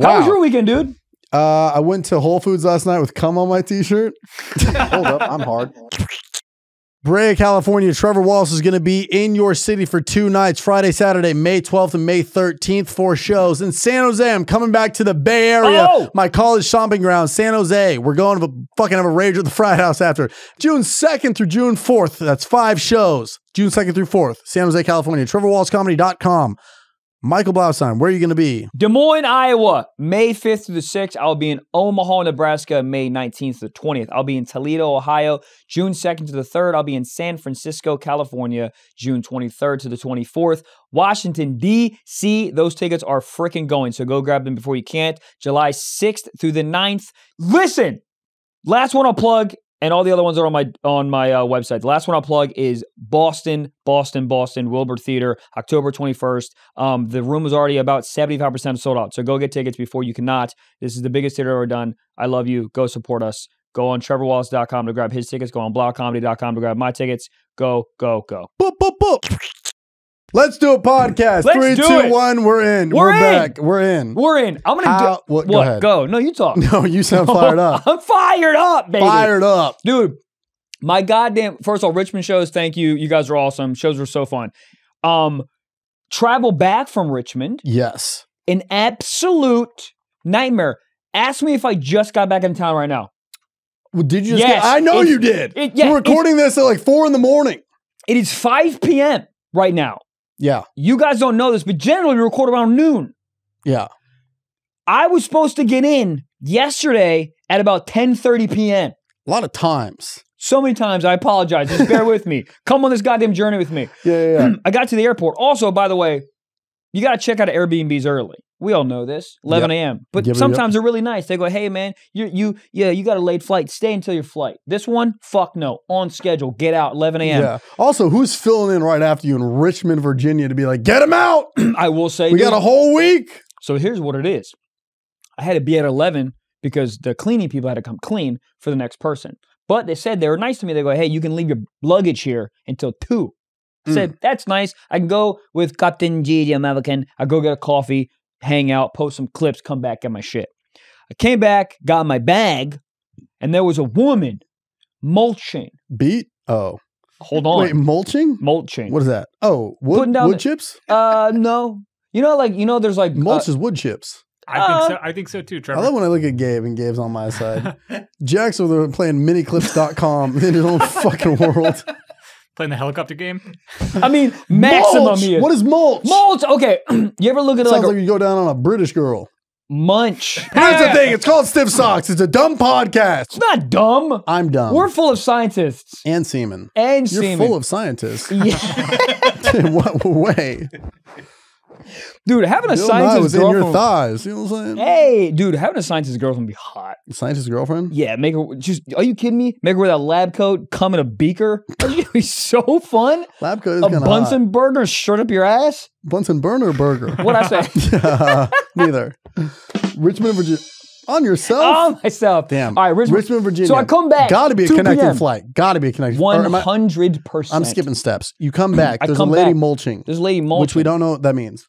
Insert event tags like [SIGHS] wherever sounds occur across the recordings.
How was your weekend, dude? Uh, I went to Whole Foods last night with cum on my t-shirt. [LAUGHS] Hold up, I'm hard. Brea, California. Trevor Wallace is going to be in your city for two nights, Friday, Saturday, May 12th and May 13th, four shows. In San Jose, I'm coming back to the Bay Area, Oh! my college stomping ground, San Jose. We're going to fucking have a rage at the frat house after June 2nd through June 4th. That's five shows, June 2nd through 4th, San Jose, California. TrevorWallaceComedy.com. Michael Blaustein, where are you going to be? Des Moines, Iowa, May 5th through the 6th. I'll be in Omaha, Nebraska, May 19th to the 20th. I'll be in Toledo, Ohio, June 2nd to the 3rd. I'll be in San Francisco, California, June 23rd to the 24th. Washington, D.C., those tickets are freaking going, so go grab them before you can't. July 6th through the 9th. Listen, last one I'll plug, and all the other ones are on my on my uh, website. The last one I'll plug is Boston, Boston, Boston, Wilbur Theater, October 21st. Um, the room is already about 75% sold out. So go get tickets before you cannot. This is the biggest theater ever done. I love you. Go support us. Go on trevorwallace.com to grab his tickets. Go on blaucomedy.com to grab my tickets. Go, go, go. Boop, boop, boop. Let's do a podcast. Let's Three, do two, it. one. We're in. We're in. back. We're in. We're in. I'm going to How- go. what- What? go ahead. Go. No, you talk. [LAUGHS] No, you sound fired [LAUGHS] up. I'm fired up, baby. fired up. Dude, my goddamn first of all, Richmond shows, thank you. You guys are awesome. Shows were so fun. Um, travel back from Richmond, Yes. an absolute nightmare. Ask me if I just got back in town right now. Well, did you just Yes, get, I know you did. it- yeah, We're recording this at like four in the morning. It is 5 p.m. right now. Yeah. You guys don't know this, but generally we record around noon. Yeah. I was supposed to get in yesterday at about 10:30 p.m. A lot of times. So many times I apologize. Just bear with me. [LAUGHS] Come on this goddamn journey with me. Yeah, yeah, yeah. [CLEARS THROAT] I got to the airport. Also, by the way, you got to check out Airbnbs early. We all know this. 11 a.m. But Give sometimes they're really nice. They go, "Hey man, you you yeah, you got a late flight. Stay until your flight." This one, fuck no, on schedule. Get out 11 a.m. yeah. Also, who's filling in right after you in Richmond, Virginia to be like, get him out? [CLEARS THROAT] I will say, We dude, got a whole week. so here's what it is. I had to be at 11 because the cleaning people had to come clean for the next person. But they said they were nice to me. They go, "Hey, you can leave your luggage here until two. I Mm. Said that's nice. I can go with Captain Gigi American. I go get a coffee, hang out, post some clips, come back, get my shit. I came back, got my bag, and there was a woman mulching. Beat? Oh. Hold on, Wait, mulching? mulching. What is that? Oh, wood, Putting down wood the- chips? Uh, no. You know, like you know, there's like uh, Mulch is wood chips. I think Uh, so. I think so too, Trevor. I love when I look at Gabe and Gabe's on my side. [LAUGHS] Jack's over there playing miniclips.com in his own [LAUGHS] fucking world. Playing the helicopter game. I mean, [LAUGHS] maximum mulch. here. What is mulch? Mulch. Okay, [CLEARS THROAT] you ever look at Sounds like like, a you go down on a British girl. munch? Here's the thing. It's called Stiff Socks. It's a dumb podcast. It's not dumb. I'm dumb. We're full of scientists and semen. and You're semen. full of scientists. yeah. [LAUGHS] In what way? Dude, having a Bill Nye scientist was in your girlfriend. thighs. You know what I'm saying? hey, dude, having a scientist girlfriend would be hot. Scientist girlfriend? Yeah, make her just. Are you kidding me? Make her wear that lab coat, come in a beaker. [LAUGHS] Are you be so fun? Lab coat is A kind of Bunsen burner straight up your ass. Bunsen burner burger. What I say? [LAUGHS] [LAUGHS] Neither. Richmond, Virginia. On yourself? On myself. Damn. All right, Richmond. Richmond, Virginia. So I come back. Got to be a connecting p.m. flight. Got to be a connecting One or am I- hundred percent. I'm skipping steps. You come back. There's come a lady back. mulching, There's a lady mulching. which we don't know what that means.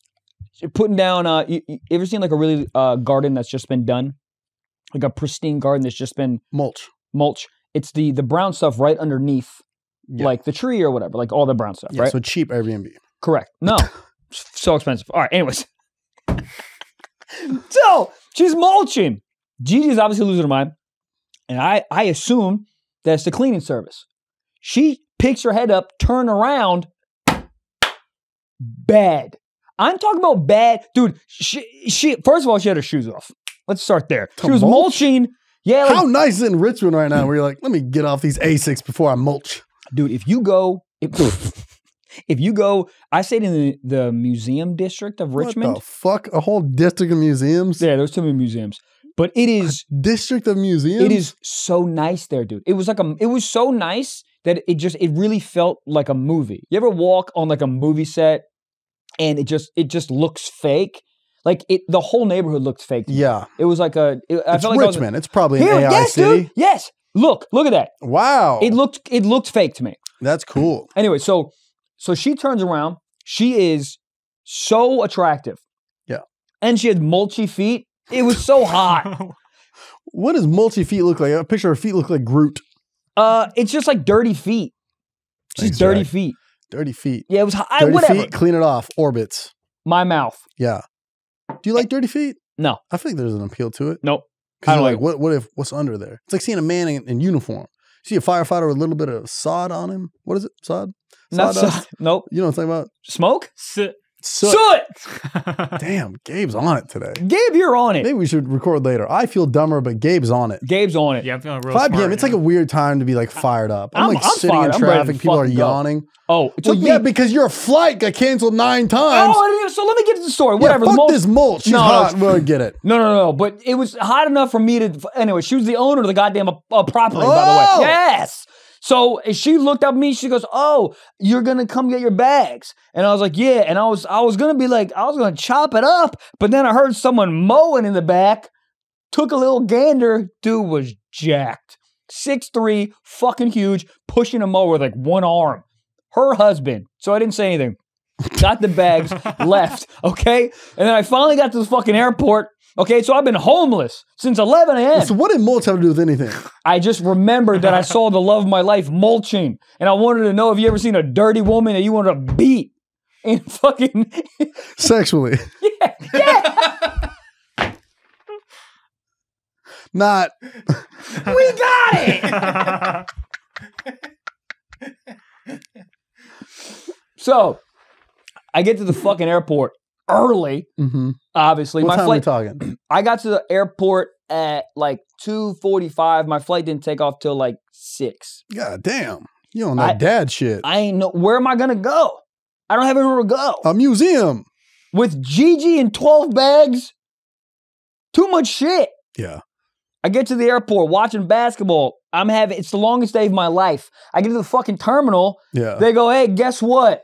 putting down uh you, you ever seen like a really uh garden that's just been done like a pristine garden that's just been Mulch. mulch it's the the brown stuff right underneath Yeah. like the tree or whatever like all the brown stuff Yeah, right So cheap Airbnb. correct no [LAUGHS] so expensive all right anyways [LAUGHS] so she's mulching Gigi's obviously losing her mind and i i assume that's the cleaning service. She picks her head up turn around. Bad. I'm talking about bad. Dude she she first of all she had her shoes off. Let's start there. She was mulch? mulching. Yeah like, How nice is it in Richmond right now where you're like, let me get off these Asics before I mulch? dude if you go if, if you go i stayed in the, the museum district of richmond What the fuck? A whole district of museums? yeah there's too many museums but it is [LAUGHS] District of museums? It is so nice there, dude. It was like a it was so nice that it just it really felt like a movie. You ever walk on like a movie set and it just it just looks fake? Like it the whole neighborhood looked fake. to me. Yeah. It was like a it, I it's felt like I was- Richmond. it's probably Here, an AI yes, city. dude. Yes. Look, look at that. Wow. It looked it looked fake to me. That's cool. Anyway, so so she turns around. She is so attractive. Yeah. And she had mulchy feet. It was so hot. [LAUGHS] What does multi feet look like? A picture of feet look like Groot. Uh, it's just like dirty feet. Just Thanks, dirty Jack. feet. Dirty feet. Yeah, it was hot. I, Dirty whatever. feet, clean it off. Orbits. My mouth. Yeah. Do you like dirty feet? No. I think there's an appeal to it. Nope. I Because don't like, like- what what if what's under there? It's like seeing a man in, in uniform. See a firefighter with a little bit of sod on him. What is it? Sod? Not so, Sawdust? nope. You know what I'm talking about? Smoke? Sit. Soot. Soot! [LAUGHS] Damn, Gabe's on it today. Gabe, you're on it. Maybe we should record later. I feel dumber, but Gabe's on it. Gabe's on it. yeah, I'm feeling real 5 smart p.m. right It's like a weird time to be like fired up. I'm, I'm- like I'm sitting fired. in I'm ready to traffic. People are fucking go. yawning. Oh, it Well, took yeah, because your flight got canceled nine times. Oh, so let me get to the story. yeah, Whatever. the fuck most- this mulch. She's No, no, hot. We'll get it. No, no, no. But it was hot enough for me to. Anyway, she was the owner of the goddamn uh, property, by Oh! the way. Yes. So she looked at me. She goes, "Oh, you're gonna come get your bags?" And I was like, "Yeah." And I was, I was gonna be like, I was gonna chop it up, but then I heard someone mowing in the back. Took a little gander. Dude was jacked. Six three, fucking huge, pushing a mower with like one arm. Her husband. So I didn't say anything. Got the bags, [LAUGHS] left. Okay, and then I finally got to the fucking airport. Okay, so I've been homeless since 11 a.m. So what did mulch have to do with anything? I just remembered that I saw the love of my life mulching, and I wanted to know if you ever seen a dirty woman that you wanted to beat. And [LAUGHS] fucking [LAUGHS] Sexually. yeah, [LAUGHS] yeah, Not we got it. So I get to the fucking airport early. Mhm. Obviously, What my time flight. are we talking? [CLEARS THROAT] I got to the airport at like two forty-five. My flight didn't take off till like six. God damn. You on that I- dad shit. I ain't know where am I gonna go. I don't have anywhere to go A museum. with Gigi and twelve bags. Too much shit. Yeah. I get to the airport watching basketball. I'm having it's the longest day of my life. I get to the fucking terminal. Yeah. They go, hey, guess what?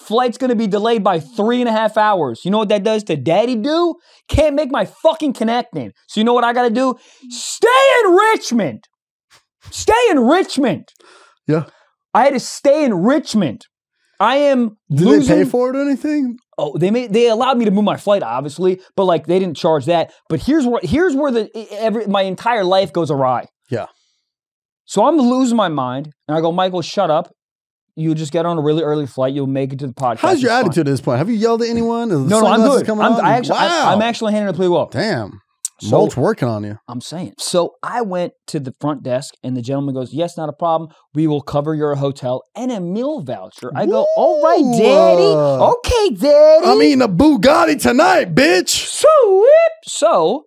Flight's gonna be delayed by three and a half hours. You know what that does to daddy do? Can't make my fucking connecting. So you know what I gotta do? Stay in Richmond. Stay in Richmond. Yeah. I had to stay in Richmond. I am Did losing. they pay for it or anything? Oh, they made they allowed me to move my flight, obviously, but like they didn't charge that. But here's where here's where the every my entire life goes awry. Yeah. So I'm losing my mind, and I go, Michael, shut up. You just get on a really early flight. You'll make it to the podcast. How's your It's fine." attitude at this point? Have you yelled at anyone? Is No, no, I'm good. I'm, on? I actually, wow. I, am actually handling it pretty well. Damn. So- Mulch working on you. I'm saying. So I went to the front desk, and the gentleman goes, "Yes, not a problem. We will cover your hotel and a meal voucher." I go, "All right! Daddy. Okay, Daddy." I'm eating a Bugatti tonight, bitch. So, so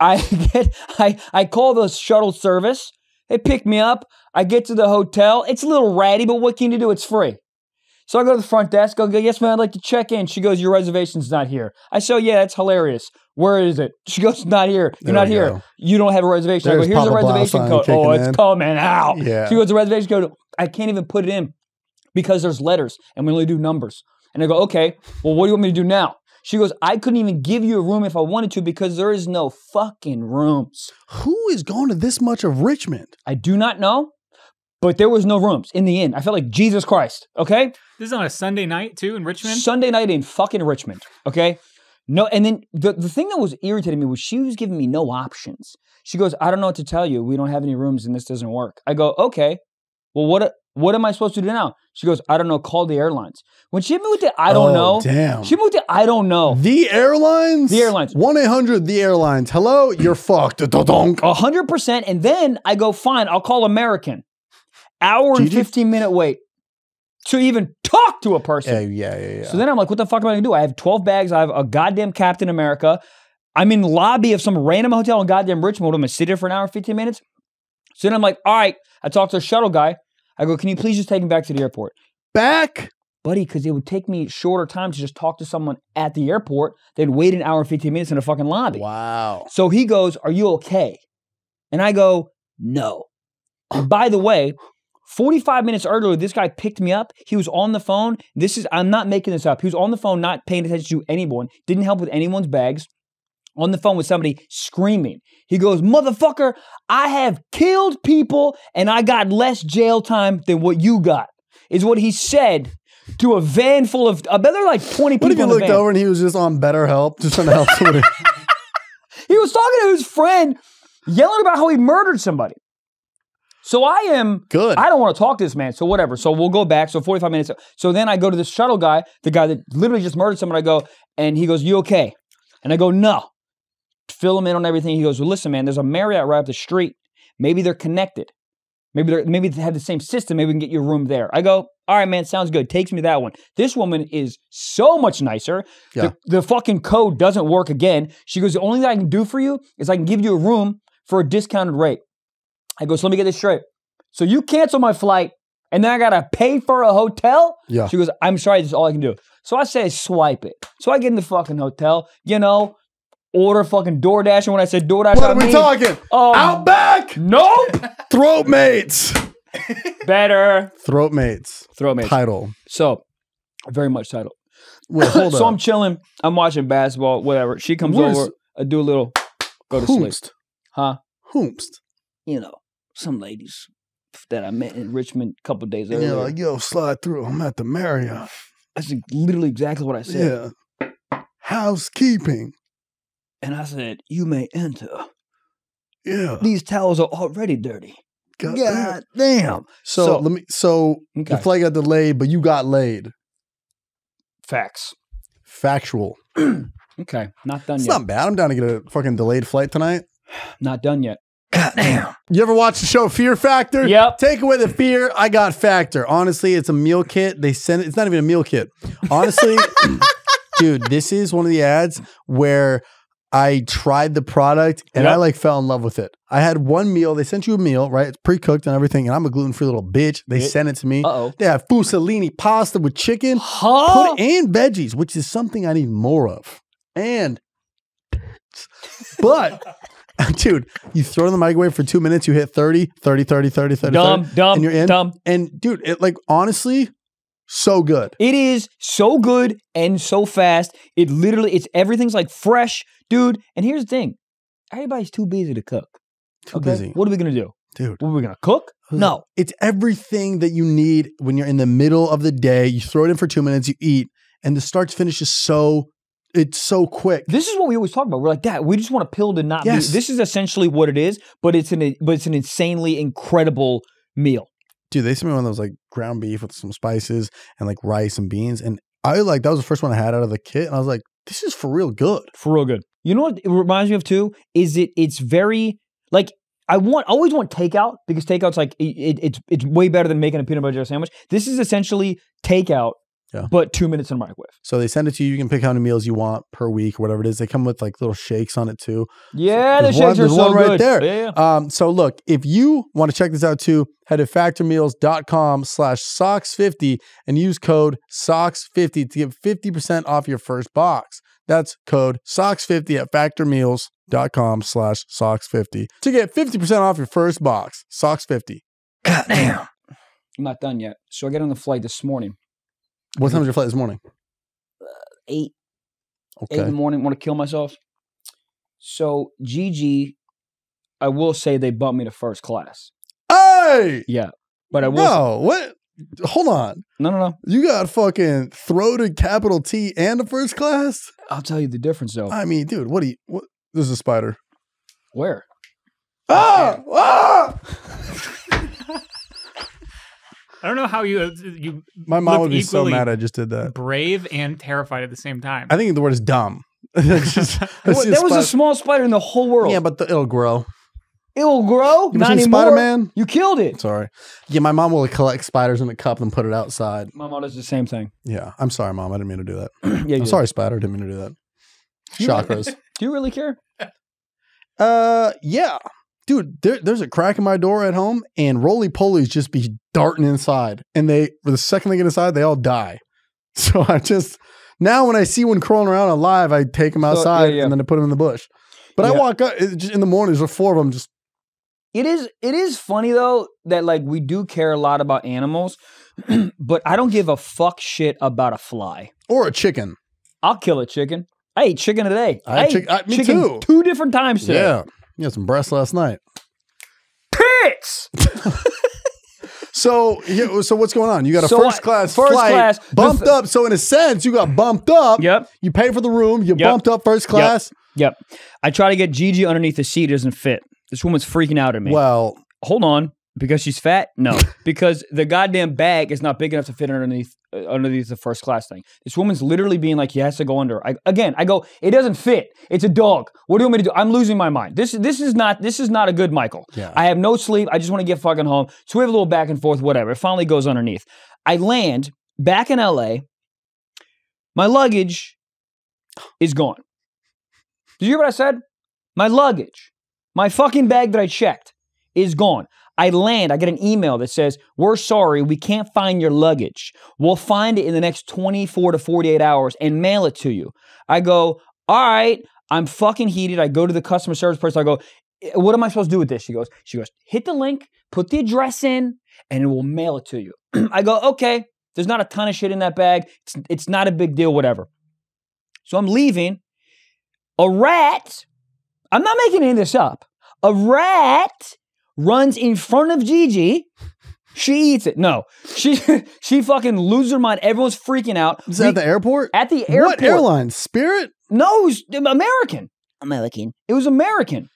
I [LAUGHS] get I I call the shuttle service. They pick me up. I get to the hotel. It's a little ratty, but what can you do? It's free. So I go to the front desk. I go, yes, ma'am, I'd like to check in. She goes, your reservation's not here. I say, oh, yeah, that's hilarious. Where is it? She goes, not here. You're There not here. go. You don't have a reservation. I go, here's Papa a reservation code. Oh, it's in. coming out. Yeah. She goes, the reservation code. I can't even put it in because there's letters and we only do numbers. And I go, okay, well, what do you want me to do now? She goes, I couldn't even give you a room if I wanted to because there is no fucking rooms. Who is going to this much of Richmond? I do not know, but there was no rooms in the end. I felt like Jesus Christ, okay? This is on a Sunday night too in Richmond. Sunday night in fucking Richmond, okay? No, and then the, the thing that was irritating me was she was giving me no options. She goes, I don't know what to tell you. We don't have any rooms and this doesn't work. I go, okay. Well, what what am I supposed to do now? She goes, I don't know. Call the airlines. When she moved the I don't Oh, know, Damn. she moved to I don't know. the airlines? The airlines. 1 800 The Airlines. Hello, you're fucked. [LAUGHS] A hundred percent. And then I go, fine, I'll call American. Hour and 15 minute wait to even talk to a person. Yeah, yeah, yeah, yeah. So then I'm like, what the fuck am I gonna do? I have 12 bags. I have a goddamn Captain America. I'm in lobby of some random hotel in goddamn Richmond. I'm gonna sit here for an hour and 15 minutes. So then I'm like, all right. I talk to a shuttle guy. I go, can you please just take me back to the airport? Back? Buddy, because it would take me shorter time to just talk to someone at the airport. They'd wait an hour and 15 minutes in a fucking lobby. Wow. So he goes, Are you okay? And I go, No. And by the way, 45 minutes earlier, this guy picked me up. He was on the phone. This is, I'm not making this up. He was on the phone, not paying attention to anyone, didn't help with anyone's bags. On the phone with somebody screaming. He goes, Motherfucker, I have killed people and I got less jail time than what you got, is what he said to a van full of, I bet there were like 20 What if people you looked over and he was just on better help, just trying to help somebody? [LAUGHS] He was talking to his friend, yelling about how he murdered somebody. So I am Good. I don't want to talk to this man. So whatever. So we'll go back. So 45 minutes. So then I go to the shuttle guy, the guy that literally just murdered someone. I go, and he goes, You okay? And I go, No. Fill him in on everything. He goes, Well, listen, man, there's a Marriott right up the street. Maybe they're connected. Maybe they're maybe they have the same system. Maybe we can get your room there. I go, all right, man, sounds good. Takes me to that one. This woman is so much nicer. Yeah. The, the fucking code doesn't work again. She goes, the only thing I can do for you is I can give you a room for a discounted rate. I go, so let me get this straight. So you cancel my flight, and then I gotta pay for a hotel? Yeah. She goes, I'm sorry, this is all I can do. So I say, swipe it. So I get in the fucking hotel, you know, order fucking DoorDash. And when I said DoorDash, what I are we mean, talking? Um, oh, Outback. Nope. [LAUGHS] Throat mates. [LAUGHS] Better. Throat mates. Throw me. Title. So, very much title. Wait, [COUGHS] hold so I'm chilling. I'm watching basketball, whatever. She comes Where's- over. I do a little, go to sleep. Huh? Whomst. You know, some ladies that I met in Richmond a couple days earlier. you're like, yo, slide through. I'm at the Marriott. That's literally exactly what I said. Yeah. Housekeeping. And I said, You may enter. Yeah. These towels are already dirty. God God damn. damn. So, So- let me. So Okay. the flight got delayed, but you got laid. Facts. Factual. [CLEARS THROAT] Okay. Not done It's yet. not bad. I'm down to get a fucking delayed flight tonight. [SIGHS] Not done yet. God [CLEARS THROAT] damn. You ever watch the show Fear Factor? Yep. Take away the fear. I got Factor. Honestly, it's a meal kit. They send it. It's not even a meal kit. Honestly, [LAUGHS] dude, this is one of the ads where I tried the product and I like fell in love with it. I had one meal. They sent you a meal, right? It's pre cooked and everything. And I'm a gluten free little bitch. They Yeah. sent it to me. Uh oh. They have fusilini pasta with chicken, Huh? put and veggies, which is something I need more of. And, but, [LAUGHS] dude, you throw it in the microwave for two minutes, you hit 30, 30, 30, 30, 30, dumb, 30, dumb, and you're in. dumb. And, dude, it like honestly, so good. It is so good and so fast. It literally, it's everything's like fresh, dude. And here's the thing: everybody's too busy to cook. Too okay? busy. What are we gonna do? Dude. What are we gonna cook? No. It's everything that you need when you're in the middle of the day. You throw it in for two minutes, you eat, and the start to finish is so, it's so quick. This is what we always talk about. We're like, that we just want a pill to not Yes. be. This is essentially what it is, but it's an but it's an insanely incredible meal. Dude, they sent me one of those like ground beef with some spices and like rice and beans. And I like, that was the first one I had out of the kit. And I was like, this is for real good. For real good. You know what it reminds me of too? Is it it's very like I want always want takeout because takeout's like it, it- it's it's way better than making a peanut butter jelly sandwich. This is essentially takeout, Yeah. but two minutes in a microwave. So they send it to you. You can pick how many meals you want per week or whatever it is. They come with like little shakes on it too. Yeah, the There's shakes one- are there's so one right good. there. Yeah, yeah. Um, so look, if you want to check this out too, head to factormeals.com slash socks50 and use code socks50 to get 50% off your first box. That's code socks50 at factormeals.com slash socks50 to get 50% off your first box. Socks50. I'm not done yet. So I get on the flight this morning, What time was your flight this morning? eight eight in the morning. Want to kill myself. So GG, I will say they bumped me to first class. Hey! Yeah, but I will. No, what? Hold on. no, no, no. You got fucking throated capital T and a first class? I'll tell you the difference though. I mean, dude, what do you, what? This is a spider. Where? Ah! Ah! [LAUGHS] I don't know how you uh, you My mom would be so mad I just did that. brave and terrified at the same time. I think the word is dumb. [LAUGHS] It's just- [LAUGHS] I Well, that was spider- the smallest spider in the whole world. Yeah, but the, it'll grow. it will grow. You Not ever seen anymore. Spider-Man? You killed it. Sorry. Yeah, my mom will collect spiders in a cup and put it outside. My mom does the same thing. Yeah, I'm sorry, mom. I didn't mean to do that. [CLEARS THROAT] yeah, I'm do. sorry, spider. I didn't mean to do that. Chakras. [LAUGHS] Do you really care? Uh, yeah, dude. There, there's a crack in my door at home, and roly polies just be darting inside, and they for the second they get inside, they all die. [LAUGHS] So I just now when I see one crawling around alive, I take them outside yeah, yeah. and then I put them in the bush. But I walk up just in the mornings. There's four of them just It is. It is funny though that like we do care a lot about animals, [CLEARS THROAT] but I don't give a fuck shit about a fly. or a chicken. I'll kill a chicken. I ate chicken today. I had ate chick- I- me chicken too. Two different times today. Yeah, you had some breasts last night. Pits. [LAUGHS] So yeah, so what's going on? You got a So first I- class first flight, class, bumped up. So in a sense, you got bumped up. Yep. You pay for the room. You Yep. bumped up first class. Yep. I try to get Gigi underneath the seat. It doesn't fit. This woman's freaking out at me. Well, Hold on. Because she's fat? No. [LAUGHS] because the goddamn bag is not big enough to fit underneath uh, underneath the first class thing. This woman's literally being like, he has to go under. I, again, I go, it doesn't fit. It's a dog. What do you want me to do? I'm losing my mind. This this is not this is not a good Michael. Yeah. I have no sleep. I just want to get fucking home. So we have a little back and forth, whatever. It finally goes underneath. I land back in LA. My luggage is gone. Did you hear what I said? My luggage, my fucking bag that I checked is gone. I land, I get an email that says, We're sorry, we can't find your luggage. We'll find it in the next 24 to 48 hours and mail it to you. I go, All right, I'm fucking heated. I go to the customer service person. I go, "Eh, What am I supposed to do with this? She goes, She goes, Hit the link, put the address in, and it will mail it to you. [CLEARS THROAT] I go, Okay, there's not a ton of shit in that bag. It's, it's not a big deal, whatever. So I'm leaving. A rat, I'm not making any of this up. A rat runs in front of Gigi. She eats it. No, she [LAUGHS] she fucking loses her mind. Everyone's freaking out. is that We- at the airport? at the airport? What airline? Spirit? No, it was American. American. It was American.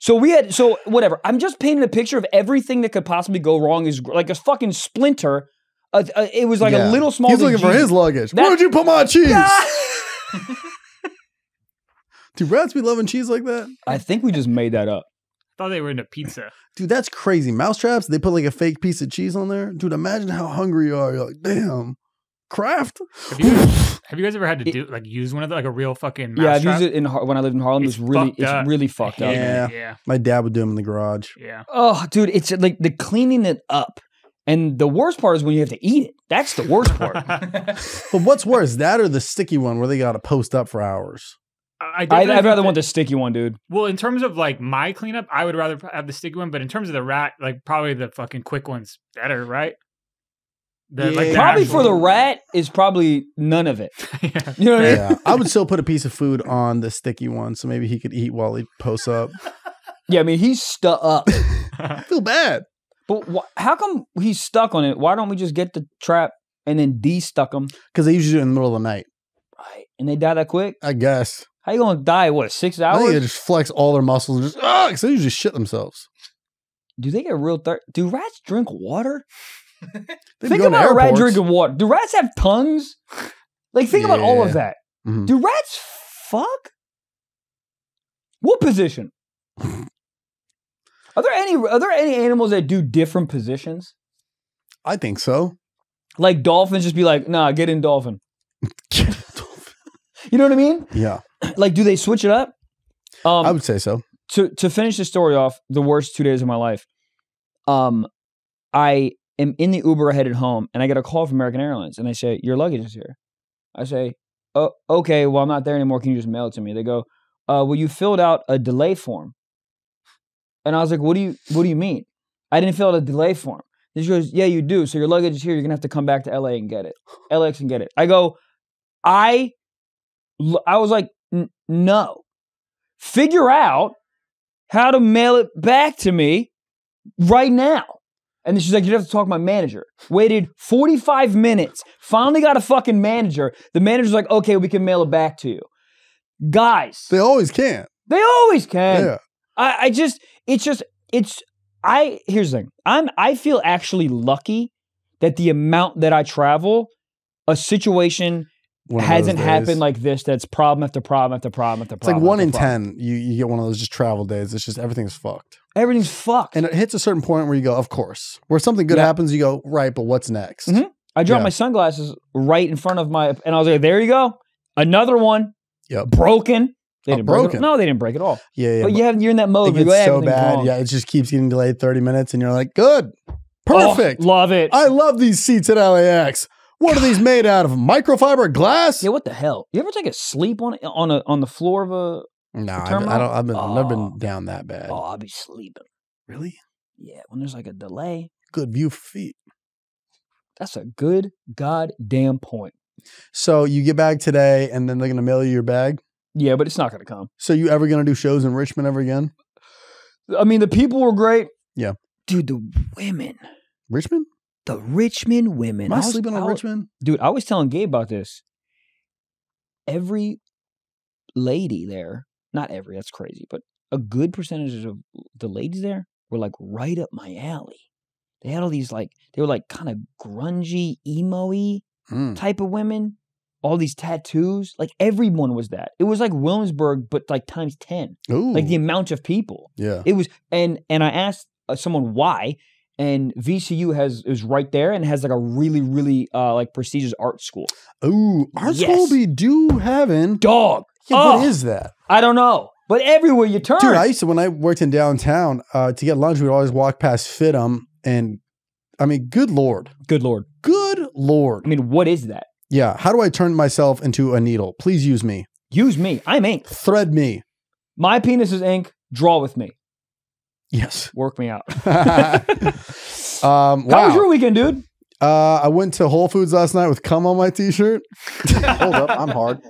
So we had so whatever. I'm just painting a picture of everything that could possibly go wrong. Is like a fucking splinter. Uh, uh, it was like Yeah. a little small. He's looking for his luggage. That- Where'd you put my cheese? I [LAUGHS] [LAUGHS] Do rats be loving cheese like that? I think we just made that up. Thought they were into pizza. [LAUGHS] Dude, that's crazy. Mousetraps, they put like a fake piece of cheese on there. Dude, imagine how hungry you are. You're like, damn. Craft. Have you guys, [LAUGHS] have you guys ever had to do like use one of the like a real fucking Yeah, I've mousetrap? used it in Har- when I lived in Harlem. It's It's, really, fucked it's up. really fucked up. Yeah. yeah, My dad would do them in the garage. yeah. Oh, dude, it's like the cleaning it up. And the worst part is when you have to eat it. That's the worst part. [LAUGHS] But what's worse, that or the sticky one where they got to post up for hours? I, I I'd, I'd rather that- want the sticky one, dude. Well, in terms of like my cleanup, I would rather have the sticky one. But in terms of the rat, like probably the fucking quick one's better, right? The, Yeah. the Probably for the rat is probably none of it. [LAUGHS] yeah. [LAUGHS] You know what I mean? I would still put a piece of food on the sticky one so maybe he could eat while he posts up. [LAUGHS] Yeah, I mean he's stuck up. I feel bad. But wh- how come he's stuck on it? Why don't we just get the trap and then de-stuck him? Because they usually do it in the middle of the night. Right. And they die that quick? I guess. How you gonna die? What six I think they hours? just flex all their muscles and just, ah, because they usually shit themselves. Do they get real thirst? Do rats drink water? [LAUGHS] They think go to about a rat drinking water. Do rats have tongues? Like think about all Yeah. of that. Mhm. Do rats fuck? What position? [LAUGHS] Are there any are there any animals that do different positions? I think so. Like dolphins just be like, nah, get in dolphin. [LAUGHS] You know what I mean? yeah, [CLEARS THROAT] Like, do they switch it up? Um, I would say so. to to finish the story off, the worst two days of my life. Um, I am in the Uber headed home, and I get a call from American Airlines, and they say your luggage is here. I say, oh, okay, well I'm not there anymore. Can you just mail it to me? They go, uh, well you filled out a delay form, and I was like, what do you what do you mean? I didn't fill out a delay form. She goes, yeah, you do. So your luggage is here. You're gonna have to come back to LA and get it. LAX and get it. I go, I, I was like, "N- no. Figure out how to mail it back to me right now. And then she's like, you have to talk to my manager. Waited 45 minutes. Finally got a fucking manager. The manager's like, okay, we can mail it back to you. Guys, They always can. they always can. yeah. I, I just, it's just, it's, I, here's the thing. I'm, I feel actually lucky that the amount that I travel, a situation hasn't happened like this that's problem after problem after problem after problem. It's like one in problem. ten. You you get one of those just travel days. It's just everything's fucked, Everything's fucked. and it hits a certain point where you go, of course. Where something good Yeah. happens, you go, right, but what's next? Mhm. I dropped Yeah. my sunglasses right in front of my, and I was like, "There you go, another one, Yeah, broken." They Oh, didn't break it. No, they didn't break it all. Yeah, yeah. but but you have, you're in that mode. it gets so bad. wrong." Yeah, it just keeps getting delayed thirty minutes, and you're like, good, Oh, perfect. love it. I love these seats at LAX. What are these made out of? Microfiber glass? yeah, what the hell? You ever take a sleep on on a on the floor of a? No, I've, don't. I've, been, I've never Oh. been down that bad. Oh, I'll be sleeping. Really? Yeah, when there's like a delay. Good view for feet. That's a good goddamn point. So you get back today, and then they're gonna mail you your bag. Yeah, but it's not gonna come. So you ever gonna do shows in Richmond ever again? I mean, the people were great. Yeah. dude, the women, Richmond? The Richmond women. Am I, was- sleeping on was- Richmond? dude, I was telling Gabe about this. Every lady there not every, that's crazy, but a good percentage of the ladies there were like right up my alley. They had all these like they were like kind of grungy, emo-y Mm. type of women. All these tattoos, like everyone was that. It was like Williamsburg, but like times ten. Ooh. Like the amount of people. yeah. It was, and and I asked uh, someone why, and VCU has is right there and has like a really really uh like prestigious art school. Ooh, art Yes. school be do having. Dog, Yeah, Oh. what is that? I don't know, but everywhere you turn, Dude, I used to when I worked in downtown uh, to get lunch. We'd always walk past Fitum, and I mean, good lord, good lord. good lord. I mean, what is that? Yeah, how do I turn myself into a needle? Please use me. Use me. I'm ink. Thread me. My penis is ink. Draw with me. Yes. Work me out. [LAUGHS] [LAUGHS] um, How was your weekend, dude? Uh, I went to Whole Foods last night with cum on my t-shirt. [LAUGHS] Hold up, I'm hard.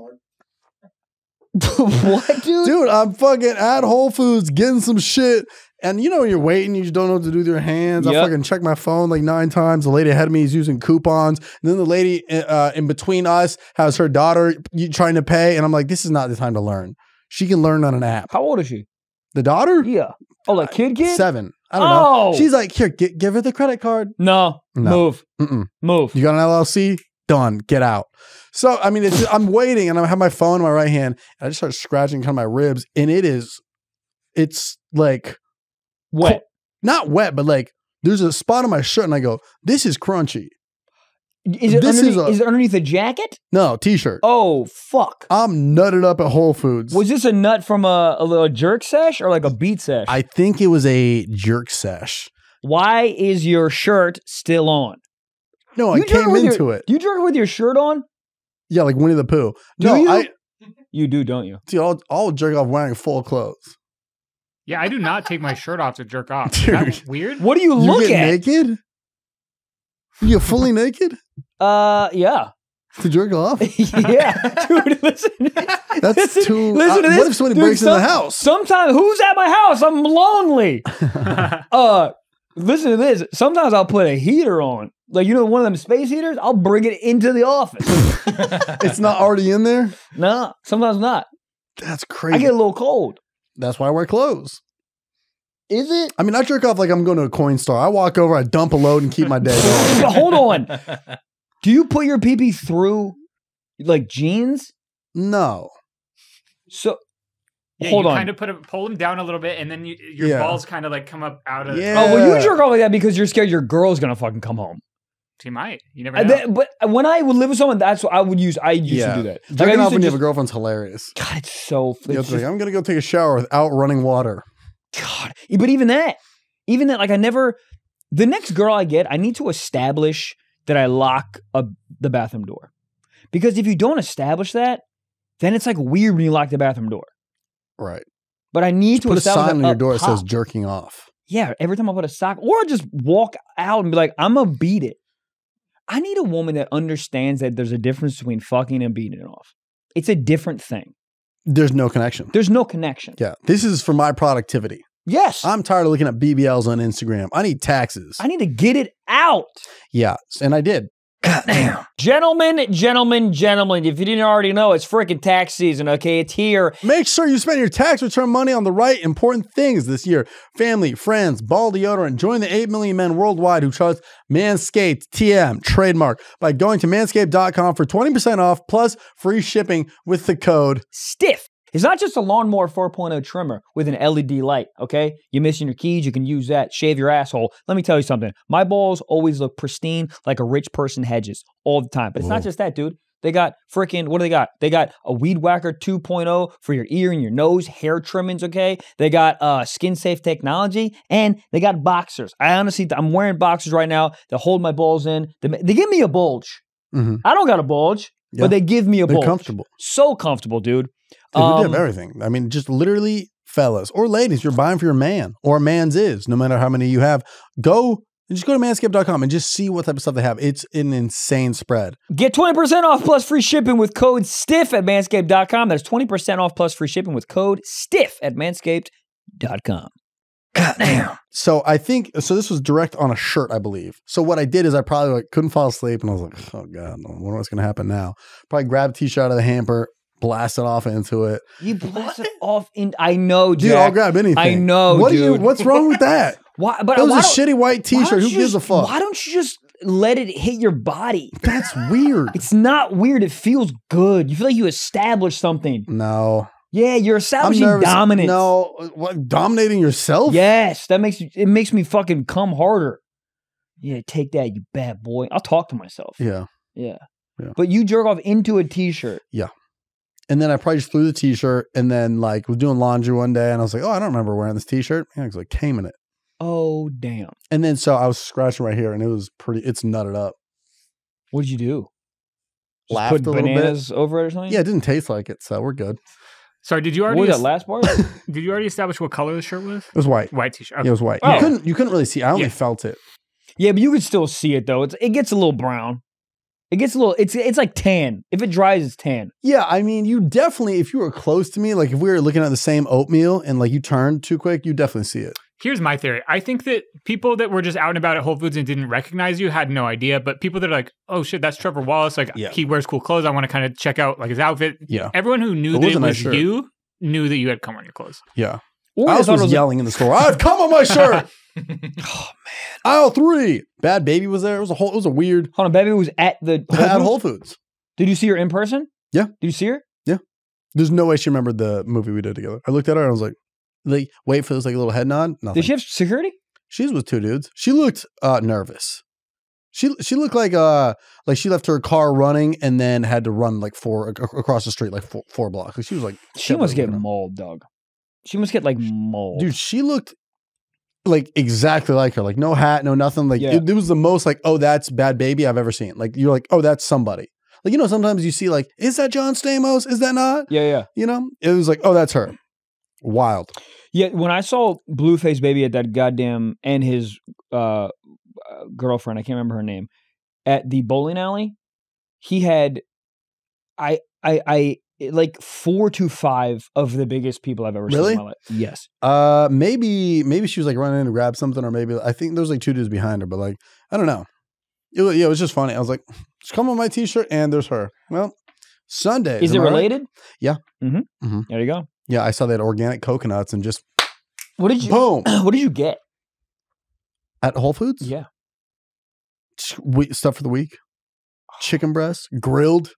what, dude? Dude, I'm fucking at Whole Foods getting some shit. And you know, when you're waiting, you just don't know what to do with your hands. I fucking check my phone like nine times. The lady ahead of me is using coupons. And then the lady uh, in between us has her daughter trying to pay. And I'm like, this is not the time to learn. She can learn on an app. How old is she? The daughter? Yeah. Oh, like uh, kid, kid. Seven. I don't know. Oh. She's like, here, gi- give her the credit card. No. No. Move. Mm-mm. Move. You got an LLC? Done. Get out. So I mean, it's just, I'm waiting, and I have my phone in my right hand, and I just start scratching kind of my ribs, and it is, it's like Wet. not wet, but like there's a spot on my shirt, and I go, "This is crunchy." Is it This underneath? is a- is it underneath the jacket? No, t-shirt. Oh fuck! I'm nutted up at Whole Foods. Was this a nut from a, a little jerk sesh or like a beat sesh? I think it was a jerk sesh. Why is your shirt still on? No, I You jerk came with your- into it. Do you jerk with your shirt on? Yeah, like Winnie the Pooh. Do no, you? I You do, don't you? dude, I'll, I'll jerk off wearing full clothes. Yeah, I do not take my shirt off to jerk off. Is Dude. that weird? What do you You look get at? naked? You get fully naked Uh, yeah, to jerk off? [LAUGHS] yeah, dude. [LAUGHS] Listen, That's listen, too. Listen to uh, this. What if somebody Dude, breaks into the house? Sometimes, who's at my house? I'm lonely. [LAUGHS] Uh, listen to this. Sometimes I'll put a heater on, like you know, one of them space heaters. I'll bring it into the office. it's not already in there. no, sometimes not. That's crazy. I get a little cold. That's why I wear clothes. Is it? I mean, I jerk off like I'm going to a coin store. I walk over, I dump a load, and keep my day going. Hold on. Do you put your pee pee through like jeans? No. So Yeah, hold you on. kind of put it, pull them down a little bit, and then you, your Yeah. balls kind of like come up out of. Yeah. oh, well, you jerk off like that because you're scared your girl's gonna fucking come home. She might. You never I know. bet- but uh, when I would live with someone, that's what I would use. I used Yeah. to do that. Like, I Jerking used off to when you have just- a girlfriend's hilarious. God, it's so. You It's have to just, think, I'm going to go take a shower without running water. God, but even that, even that, like I never. The next girl I get, I need to establish that I lock a, the bathroom door, because if you don't establish that, then it's like weird when you lock the bathroom door. Right. But I need to Put a sign on your door that says jerking off. Yeah, every time I put a sock, or just walk out and be like, I'm gonna beat it. I need a woman that understands that there's a difference between fucking and beating it off. It's a different thing. There's no connection. There's no connection. Yeah. This is for my productivity. Yes. I'm tired of looking at BBLs on Instagram. I need taxes. I need to get it out. yeah. And I did. God Damn. Gentlemen, gentlemen, gentlemen, if you didn't already know, it's freaking tax season, okay? It's here. Make sure you spend your tax return money on the right important things this year. Family, friends, ball deodorant. Join the 8 million men worldwide who trust Manscaped TM trademark by going to manscaped.com for 20% off plus free shipping with the code. Stiff. It's not just a lawnmower 4.0 trimmer with an LED light, okay? You're missing your keys, you can use that. Shave your asshole. Let me tell you something. My balls always look pristine like a rich person hedges all the time. But it's Whoa. not just that, dude. They got freaking, what do they got? They got a Weed Whacker 2.0 for your ear and your nose, hair trimmings, okay? They got uh, skin safe technology, and they got boxers. I honestly, I'm wearing boxers right now that hold my balls in. They, they give me a bulge. Mhm. I don't got a bulge, Yeah. but they give me a They're bulge. comfortable. So comfortable, dude. Dude, we Um, have everything. I mean, just literally, fellas or ladies, you're buying for your man or man's is, no matter how many you have. Go and just go to manscaped.com and just see what type of stuff they have. It's an insane spread. Get 20% off plus free shipping with code STIFF at manscaped.com. That's 20% off plus free shipping with code STIFF at manscaped.com. Goddamn. So I think so. This was direct on a shirt, I believe. So what I did is I probably like couldn't fall asleep, and I was like, "Oh god, I wonder what's going to happen now." Probably grabbed a t-shirt out of the hamper, blasted off into it. You blasted off in. I know, Dude, Jack. I'll grab anything. I know, What do you? What's wrong with that? [LAUGHS] Why? But It was why a don't- shitty white T-shirt. Who you gives a just- fuck? Why don't you just let it hit your body? That's weird. It's not weird. It feels good. You feel like you established something. No, Yeah, you're establishing dominance. No, what, dominating yourself? Yes, that makes it makes me fucking come harder. Yeah, take that, you bad boy. I'll talk to myself. Yeah. Yeah. Yeah. But you jerk off into a t-shirt. And then I probably just threw the T-shirt, and then like was doing laundry one day, and I was like, oh, I don't remember wearing this T-shirt. Yeah, because I came in it. Oh damn. And then so I was scratching right here, and it was pretty. It's nutted up. What did you do? Just Laughed put a little bit. bananas over it or something? Yeah, it didn't taste like it, so we're good. Sorry, did you What already was that last part? [LAUGHS] did you already establish what color the shirt was? It was white. White t-shirt. Yeah, it was white. Oh. You couldn't. You couldn't really see. I only Yeah. felt it. yeah, but you could still see it though. It's it gets a little brown. It gets a little it's it's like tan. If it dries, it's tan. Yeah, I mean, you definitely. If you were close to me, like if we were looking at the same oatmeal, and like you turned too quick, you definitely see it. Here's my theory. I think that people that were just out and about at Whole Foods and didn't recognize you had no idea, but people that are like, "Oh shit, that's Trevor Wallace." Like Yeah. he wears cool clothes. I want to kind of check out like his outfit. Yeah, Everyone who knew It that was it a nice was shirt. you knew that you had come on your clothes. yeah. Or I they was, was yelling in the store. I've come on my [LAUGHS] shirt. [LAUGHS] oh man. Aisle three. Bhad Bhabie was there. It was a whole. It was a weird. Hold on, baby was at the [LAUGHS] Whole at Foods? Whole Foods. Did you see her in person? Yeah. Did you see her? Yeah. There's no way she remembered the movie we did together. I looked at her and I was like, like wait for this like a little head nod. Nothing. Did she have security? She's with two dudes. She looked uh nervous. She she looked like uh like she left her car running and then had to run like four ac- across the street like four, four blocks. Like she was like She must get mauled, dog. She must get like mauled. dude. She looked like exactly like her. Like no hat, no nothing. Like Yeah. it, it was the most like oh that's Bhad Bhabie I've ever seen. Like you're like oh that's somebody. Like you know sometimes you see like is that John Stamos? Is that not? yeah, yeah. You know it was like oh that's her. Wild. Yeah, when I saw Blueface Baby at that goddamn and his uh, uh, girlfriend, I can't remember her name, at the bowling alley, he had, I, I, I, like four to five of the biggest people I've ever Really? seen in my life. Yes. Uh, maybe maybe she was like running in to grab something, or maybe I think there was like two dudes behind her, but like I don't know. It was, yeah, it was just funny. I was like, just come on my t-shirt, and there's her. Well, Sunday Is it related? Yeah. Mm-hmm. Mhm. There you go. Yeah, I saw that organic coconuts and just What did you? boom [CLEARS THROAT] What did you get? at Whole Foods. Yeah. Stuff for the week. Chicken breast, grilled.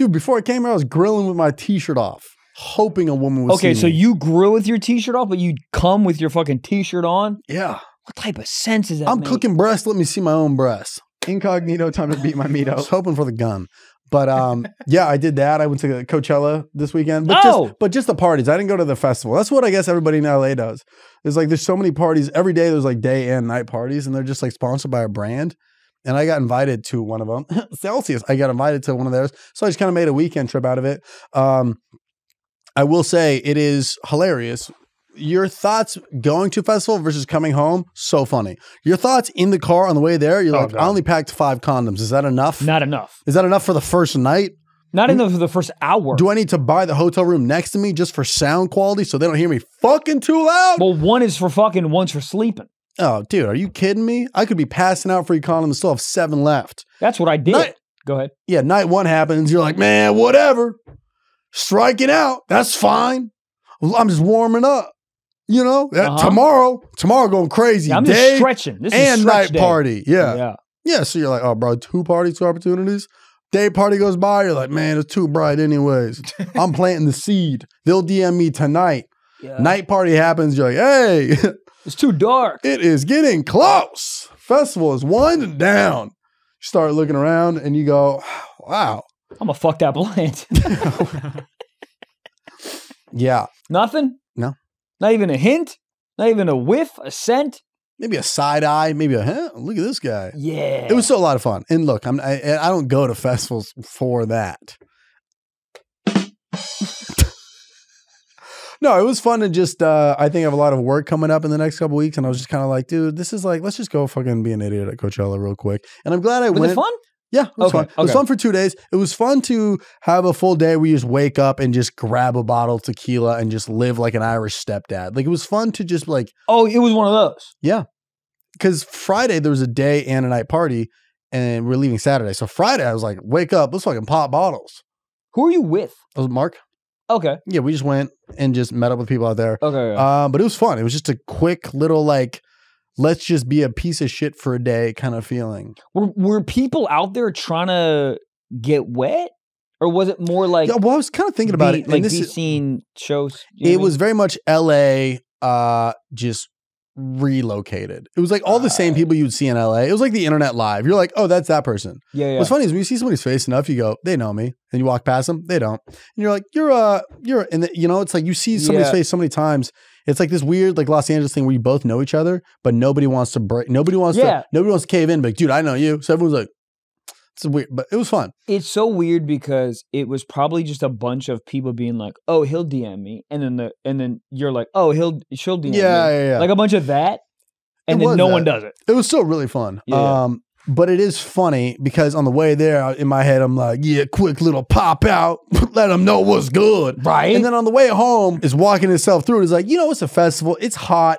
Dude, before I came here, I was grilling with my t-shirt off, hoping a woman would Okay, see so me. you grill with your t-shirt off, but you come with your fucking t-shirt on. yeah, What type of sense is that? I'm make? cooking breasts. Let me see my own breasts. Incognito time to beat my meat [LAUGHS] I was out. hoping for the gun. But um, [LAUGHS] yeah, I did that. I went to Coachella this weekend. But Oh! just but just the parties. I didn't go to the festival. That's what I guess everybody in LA does. It's like there's so many parties every day. There's like day and night parties, and they're just like sponsored by a brand. And I got invited to one of them, [LAUGHS] Celsius. I got invited to one of theirs, so I just kind of made a weekend trip out of it. Um, I will say it is hilarious. Your thoughts going to festival versus coming home, so funny. Your thoughts in the car on the way there, you're Oh, like, God. I only packed five condoms. Is that enough? Not enough. Is that enough for the first night? Not enough for the first hour. Do I need to buy the hotel room next to me just for sound quality so they don't hear me fucking too loud? well, one is for fucking, one's for sleeping. Oh, dude, are you kidding me? I could be passing out free condoms and still have seven left. That's what I did. Night- Go ahead. Yeah, night one happens. You're like, man, whatever. Striking out. That's fine. I'm just warming up. You know, Uh, Uh-huh. tomorrow, tomorrow going crazy. Yeah, I'm Day just stretching. This is and stretch night day. party. Yeah. yeah. Yeah, so you're like, oh, bro, two parties, two opportunities. Day party goes by, you're like, man, it's too bright, anyways. [LAUGHS] I'm planting the seed. They'll DM me tonight. Yeah. Night party happens, you're like, hey, [LAUGHS] It's too dark. it is getting close. Festival is winding down. You start looking around and you go, [SIGHS] wow. I'm a fucked up blind. [LAUGHS] Yeah, Nothing? No. Not even a hint? Not even a whiff? A scent? maybe a side eye, maybe a, huh, look at this guy. Yeah. It was still a lot of fun. And look, I'm, I, I don't go to festivals for that. No, it was fun to just. Uh, I think I have a lot of work coming up in the next couple weeks, and I was just kind of like, dude, this is like, let's just go fucking be an idiot at Coachella real quick. And I'm glad I Was went. it fun? Yeah, it was Okay, fun. It was fun for two days. It was fun to have a full day where you just wake up and just grab a bottle of tequila and just live like an Irish stepdad. Like it was fun to just like Oh, it was one of those. Yeah, because Friday there was a day and a night party, and we're leaving Saturday. So Friday I was like, wake up, let's fucking pop bottles. Who are you with? That was Mark. Okay. Yeah, we just went and just met up with people out there. Okay. Uh, but it was fun. It was just a quick little like, let's just be a piece of shit for a day kind of feeling. were, were people out there trying to get wet, or was it more like yeah, well, I was kind of thinking about be, it. and like this is- seen shows? you know it was very much L.A. Uh, just relocated. It was like all the same people you'd see in L.A. It was like the internet live. You're like, oh, that's that person. yeah, yeah. What's funny is when you see somebody's face enough, you go, they know me, and you walk past them, they don't, and you're like, you're uh, you're, and the, you know, it's like you see somebody's Yeah. face so many times. It's like this weird like Los Angeles thing where you both know each other, but nobody wants to break. Nobody wants Yeah. to. Nobody wants to cave in. But dude, I know you. So everyone's like, it's weird, but it was fun. it's so weird because it was probably just a bunch of people being like, "Oh, he'll DM me," and then the and then you're like, "Oh, he'll she'll DM Yeah, me," yeah, yeah. like a bunch of that, and It then no that. one does it. It was still really fun. Yeah. Um, but it is funny because on the way there, in my head, I'm like, yeah, quick little pop out, [LAUGHS] let them know what's good. Right? And then on the way home, is walking himself through. It's like, you know, it's a festival. It's hot.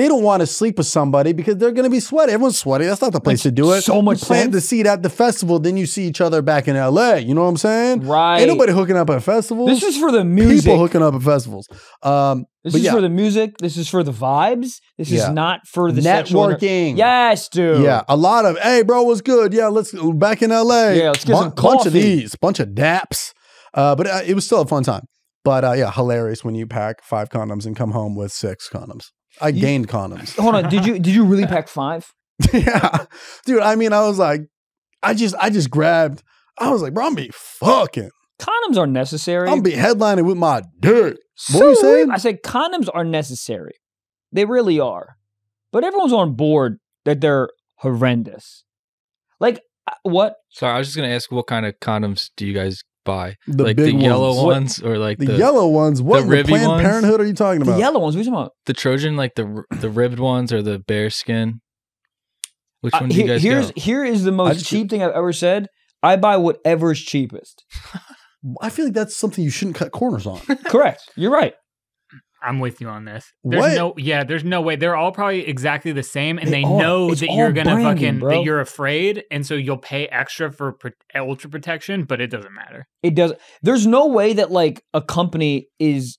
They don't want to sleep with somebody because they're going to be sweaty. Everyone's sweaty. That's not the place Makes to do it. so You much plant sense. the seed at the festival, then you see each other back in LA. You know what I'm saying? right. Ain't nobody hooking up at festivals. this is for the music. people hooking up at festivals. Um, this is yeah. for the music. This is for the vibes. This Yeah. is not for the networking. Yes, dude. Yeah, a lot of hey, bro, what's good? Yeah, let's back in LA. Yeah, let's get some bunch of these, bunch of daps. Uh, but uh, it was still a fun time. But uh, yeah, hilarious when you pack five condoms and come home with six condoms. I You- gained condoms. Hold on. Did you did you really pack five? [LAUGHS] yeah, dude. I mean, I was like, I just, I just grabbed. I was like, bro, I'm be fucking. Condoms are necessary. I'm be headlining with my dick. So What were you saying? I said condoms are necessary. They really are. But everyone's on board that they're horrendous. Like uh, what? Sorry, I was just gonna ask, what kind of condoms do you guys buy? The like big the yellow ones. ones, or like The, the, yellow ones. What the in the ribby Planned ones? Parenthood are you talking about? The yellow ones. What are you talking about? the Trojan, like the the ribbed ones, or the bear skin? Which Uh, one do you guys here's go? here is the most just- cheap thing I've ever said. I buy whatever's cheapest. [LAUGHS] I feel like that's something you shouldn't cut corners on. [LAUGHS] Correct. You're right. I'm with you on this. There's What? no, yeah, there's no way. They're all probably exactly the same, and They they, know that you're gonna branding, fucking bro. that you're afraid, and so you'll pay extra for pro- ultra protection, but it doesn't matter. It does. There's no way that like a company is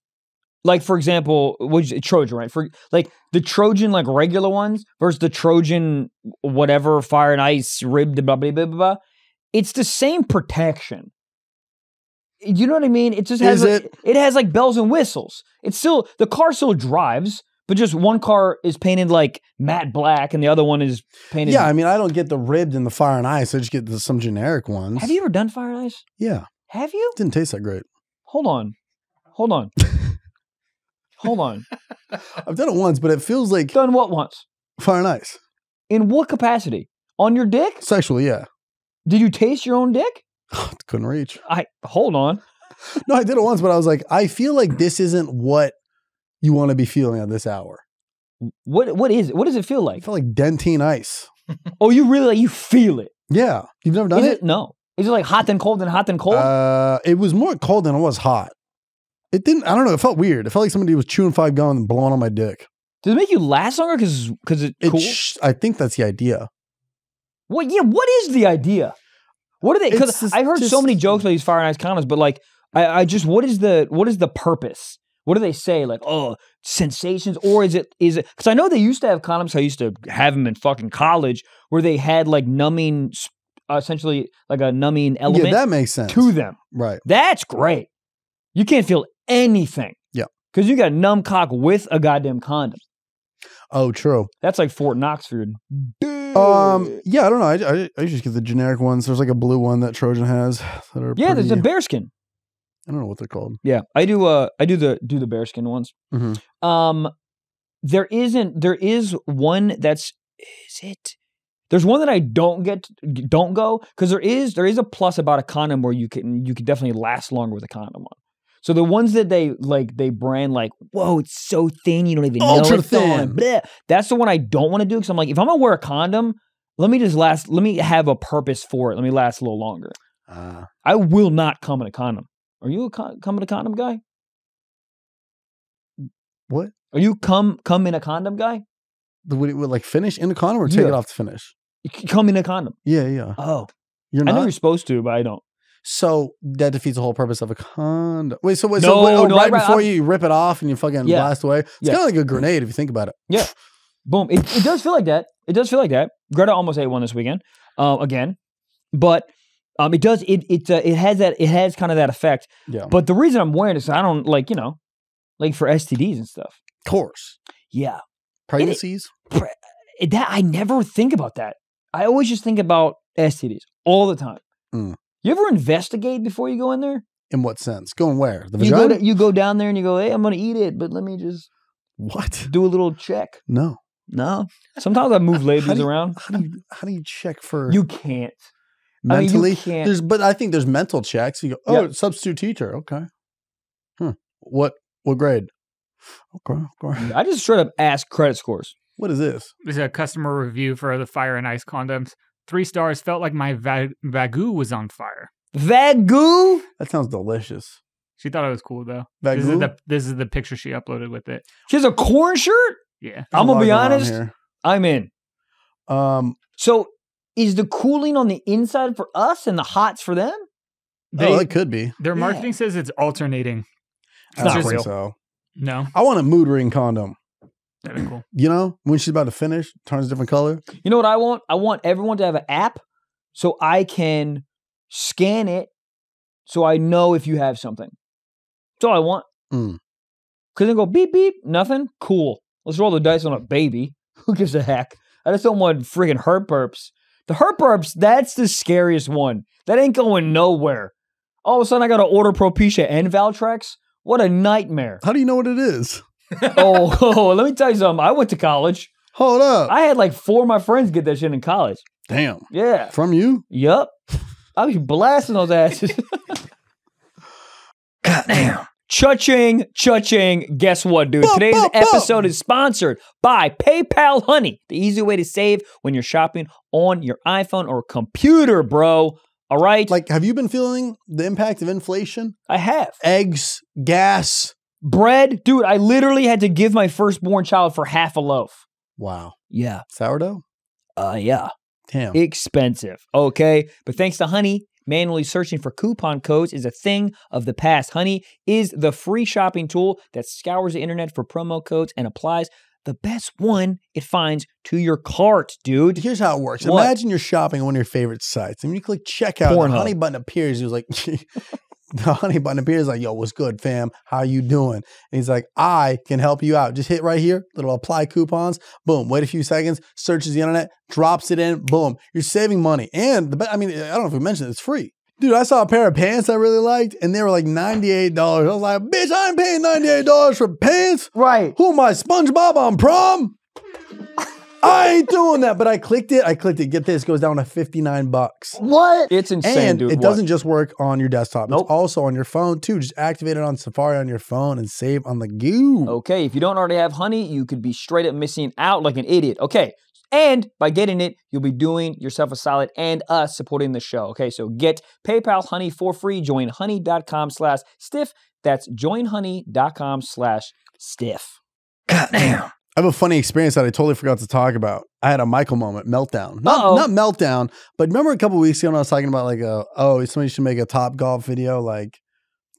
like, for example, what Trojan, right? For like the Trojan, like regular ones versus the Trojan, whatever, fire and ice, ribbed, blah blah blah blah. blah. It's the same protection. You know what I mean? It just has like, it? it has like bells and whistles. It's still the car still drives, but just one car is painted like matte black and the other one is painted. Yeah, I mean, I don't get the ribbed and the fire and ice. I just get the, some generic ones. Have you ever done fire and ice? Yeah, Have you? didn't taste that great. Hold on. Hold on. [LAUGHS] Hold on. I've done it once, but it feels like Done what once? fire and ice. In what capacity? On your dick? Sexually, yeah. Did you taste your own dick? [LAUGHS] Couldn't reach. I hold on. [LAUGHS] No, I did it once, but I was like, I feel like this isn't what you want to be feeling at this hour. What what is it? What does it feel like? I like? felt like Dentyne Ice. [LAUGHS] Oh, you really like you feel it. Yeah, you've never done it. it? No. Is it like hot then cold then hot then cold? Uh, it was more cold than it was hot. It didn't. I don't know. It felt weird. It felt like somebody was chewing five gum and blowing on my dick. Does it make you last longer because because it's It cool? I think that's the idea. what yeah, what is the idea? What are they because I've heard so many jokes about these fire and ice condoms, but like I, I just what is the what is the purpose? What do they say? Like, oh, sensations, or is it is it? Because I know they used to have condoms. I used to have them in fucking college, where they had like numbing, uh, essentially like a numbing element Yeah, that makes sense. to them. Right. That's great. You can't feel anything. Yeah. because you got a numb cock with a goddamn condom. Oh, true. That's like Fort Knox for your. Um. Yeah, I don't know. I, I, I just get the generic ones. There's like a blue one that Trojan has that are. yeah, there's a bearskin. I don't know what they're called. Yeah, I do. Uh, I do the do the bearskin ones. Mhm. Um, there isn't. There is one that's. Is it? There's one that I don't get don't go because there is there is a plus about a condom where you can you can definitely last longer with a condom on. So the ones that they like they brand like whoa it's so thin you don't even Ultra know it's thin. Bleh. That's the one I don't want to do because I'm like if I'm gonna wear a condom, let me just last. Let me have a purpose for it. Let me last a little longer. Uh, I will not come in a condom. Are you a con- come in a condom guy? what? Are you come come in a condom guy? The, would it would like finish in the condom or take Yeah. it off to finish? You come in a condom. Yeah, yeah. Oh, You're not? I know you're supposed to, but I don't. So that defeats the whole purpose of a condom. Wait, so wait, so wait, oh, no, right I- before I- you rip it off and you fucking Yeah. blast away, it's Yeah. kind of like a grenade if you think about it. Yeah. Boom. It, it does feel like that. It does feel like that. Greta almost ate one this weekend, uh, again, but um, it does. It it uh, it has that. It has kind of that effect. Yeah, But the reason I'm wearing it is I don't like you know, like for STDs and stuff. of course. Yeah, Pregnancies. It- that I never think about that. I always just think about STDs all the time. Mm. You ever investigate before you go in there? In what sense? Going where? The You go, vagina? to, you go down there and you go, hey, I'm going to eat it, but let me just what? do a little check. No. No. Sometimes I move How labels do you- around. How do you how do you check for You can't. I mean, you mentally? can't. There's but I think there's mental checks. You go, oh, Yeah. substitute teacher. Okay. Hmm. What what grade? Okay. okay. I just straight up ask credit scores. What is this? This is a customer review for the fire and ice condoms. Three stars. Felt like my va- Vagoo was on fire. Vagoo? That sounds delicious. She thought it was cool though. This is the this is the picture she uploaded with it. She has a corn shirt? Yeah. I'm going to be lot going on honest. here. I'm in. Um, So is the cooling on the inside for us and the hots for them? They, oh, it could be. their Yeah. marketing says it's alternating. I not don't think real. So No, I want a mood ring condom. That'd be cool. You know, when she's about to finish, turns a different color. You know what I want? I want everyone to have an app so I can scan it so I know if you have something. That's all I want. Mm. Because then go beep, beep, nothing. Cool. Let's roll the dice on a baby. [LAUGHS] Who gives a heck? I just don't want freaking herp burps. The herp burps, that's the scariest one. That ain't going nowhere. All of a sudden, I got to order Propecia and Valtrex. What a nightmare. How do you know what it is? Oh, [LAUGHS] oh, let me tell you something. I went to college. Hold up. I had like four of my friends get that shit in college. Damn. Yeah. From you? Yup. I was blasting those asses. [LAUGHS] Goddamn. Cha-ching, cha-ching. Guess what, dude? Boom, Today's boom, boom. episode is sponsored by PayPal Honey, the easy way to save when you're shopping on your iPhone or computer, bro. All right? Like, have you been feeling the impact of inflation? I have. Eggs, gas. Bread, dude, I literally had to give my firstborn child for half a loaf. Wow. Yeah. Sourdough? Uh yeah. Damn. expensive. Okay. But thanks to Honey, manually searching for coupon codes is a thing of the past. Honey is the free shopping tool that scours the internet for promo codes and applies the best one it finds to your cart, dude. Here's how it works. What? Imagine you're shopping on one of your favorite sites, and you click checkout. Pornhub. The honey button appears. He was like, [LAUGHS] [LAUGHS] the honey button appears like, "Yo, what's good, fam? How you doing?" And he's like, "I can help you out. Just hit right here, little apply coupons. Boom. Wait a few seconds. Searches the internet, drops it in. Boom. You're saving money. And the be- I mean, I don't know if we mentioned it, it's free." Dude, I saw a pair of pants I really liked, and they were like $98. I was like, bitch, I ain't paying $98 for pants. Right. Who am I, SpongeBob on prom? [LAUGHS] I ain't doing that. But I clicked it. I clicked it. Get this, it goes down to 59 bucks. What? It's insane, And dude. it What? doesn't just work on your desktop. Nope. It's also on your phone too. Just activate it on Safari on your phone and save on the goo. Okay, if you don't already have honey, you could be straight up missing out like an idiot. Okay. And by getting it, you'll be doing yourself a solid and us supporting the show. Okay, so get PayPal Honey for free. Join honey.com slash stiff. That's joinhoney.com slash stiff. Goddamn. I have a funny experience that I totally forgot to talk about. I had a Michael moment, meltdown. Not, Uh-oh. not meltdown, but remember a couple weeks ago when I was talking about like, a, oh, somebody should make a top golf video, like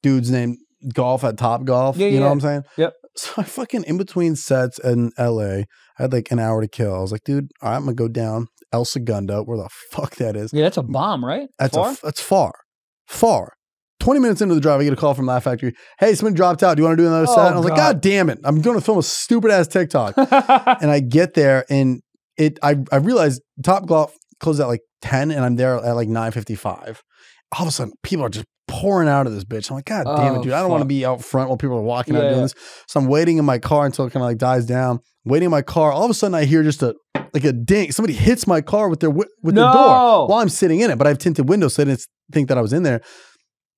dudes named golf at Top Golf. Yeah, you know what I'm saying? Yep. So I fucking in between sets in LA, I had like an hour to kill. I was like, dude, all right, I'm gonna go down El Segundo, where the fuck that is. Yeah, that's a bomb, right? That's Far? a that's far, far. Twenty minutes into the drive, I get a call from Laugh Factory. Hey, somebody dropped out. Do you want to do another Oh, set? And I was like, God. God damn it! I'm going to film a stupid ass TikTok. [LAUGHS] and I get there, and it I I realized Top Golf closed at like ten, and I'm there at like nine fifty five. All of a sudden, people are just pouring out of this bitch. I'm like, God damn Oh, it, dude! I don't want to be out front while people are walking out Yeah. doing this. So I'm waiting in my car until it kind of like dies down. Waiting in my car. All of a sudden, I hear just a like a ding. Somebody hits my car with their wi- with their No. door while I'm sitting in it, but I have tinted windows, so I didn't think that I was in there.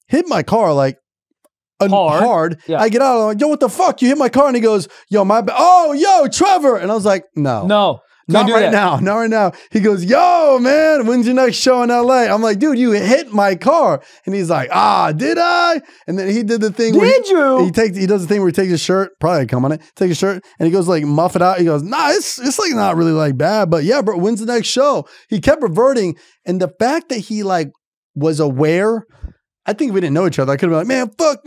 Hit my car like. un- Hard. hard. Yeah. I get out. I'm like, yo, what the fuck? You hit my car, and he goes, yo, my, oh, yo, Trevor, and I was like, no, no. not right that. now, [LAUGHS] not right now. He goes, yo, man, when's your next show in LA? I'm like, dude, you hit my car, and he's like, ah, did I? And then he did the thing where he, Did you? he takes he does the thing where he takes his shirt, probably come on it, take his shirt, and he goes like muff it out. He goes, nah, it's it's like not really like bad, but yeah, bro, when's the next show? He kept reverting, and the fact that he like was aware I think if we didn't know each other, I could have been like, man, fuck,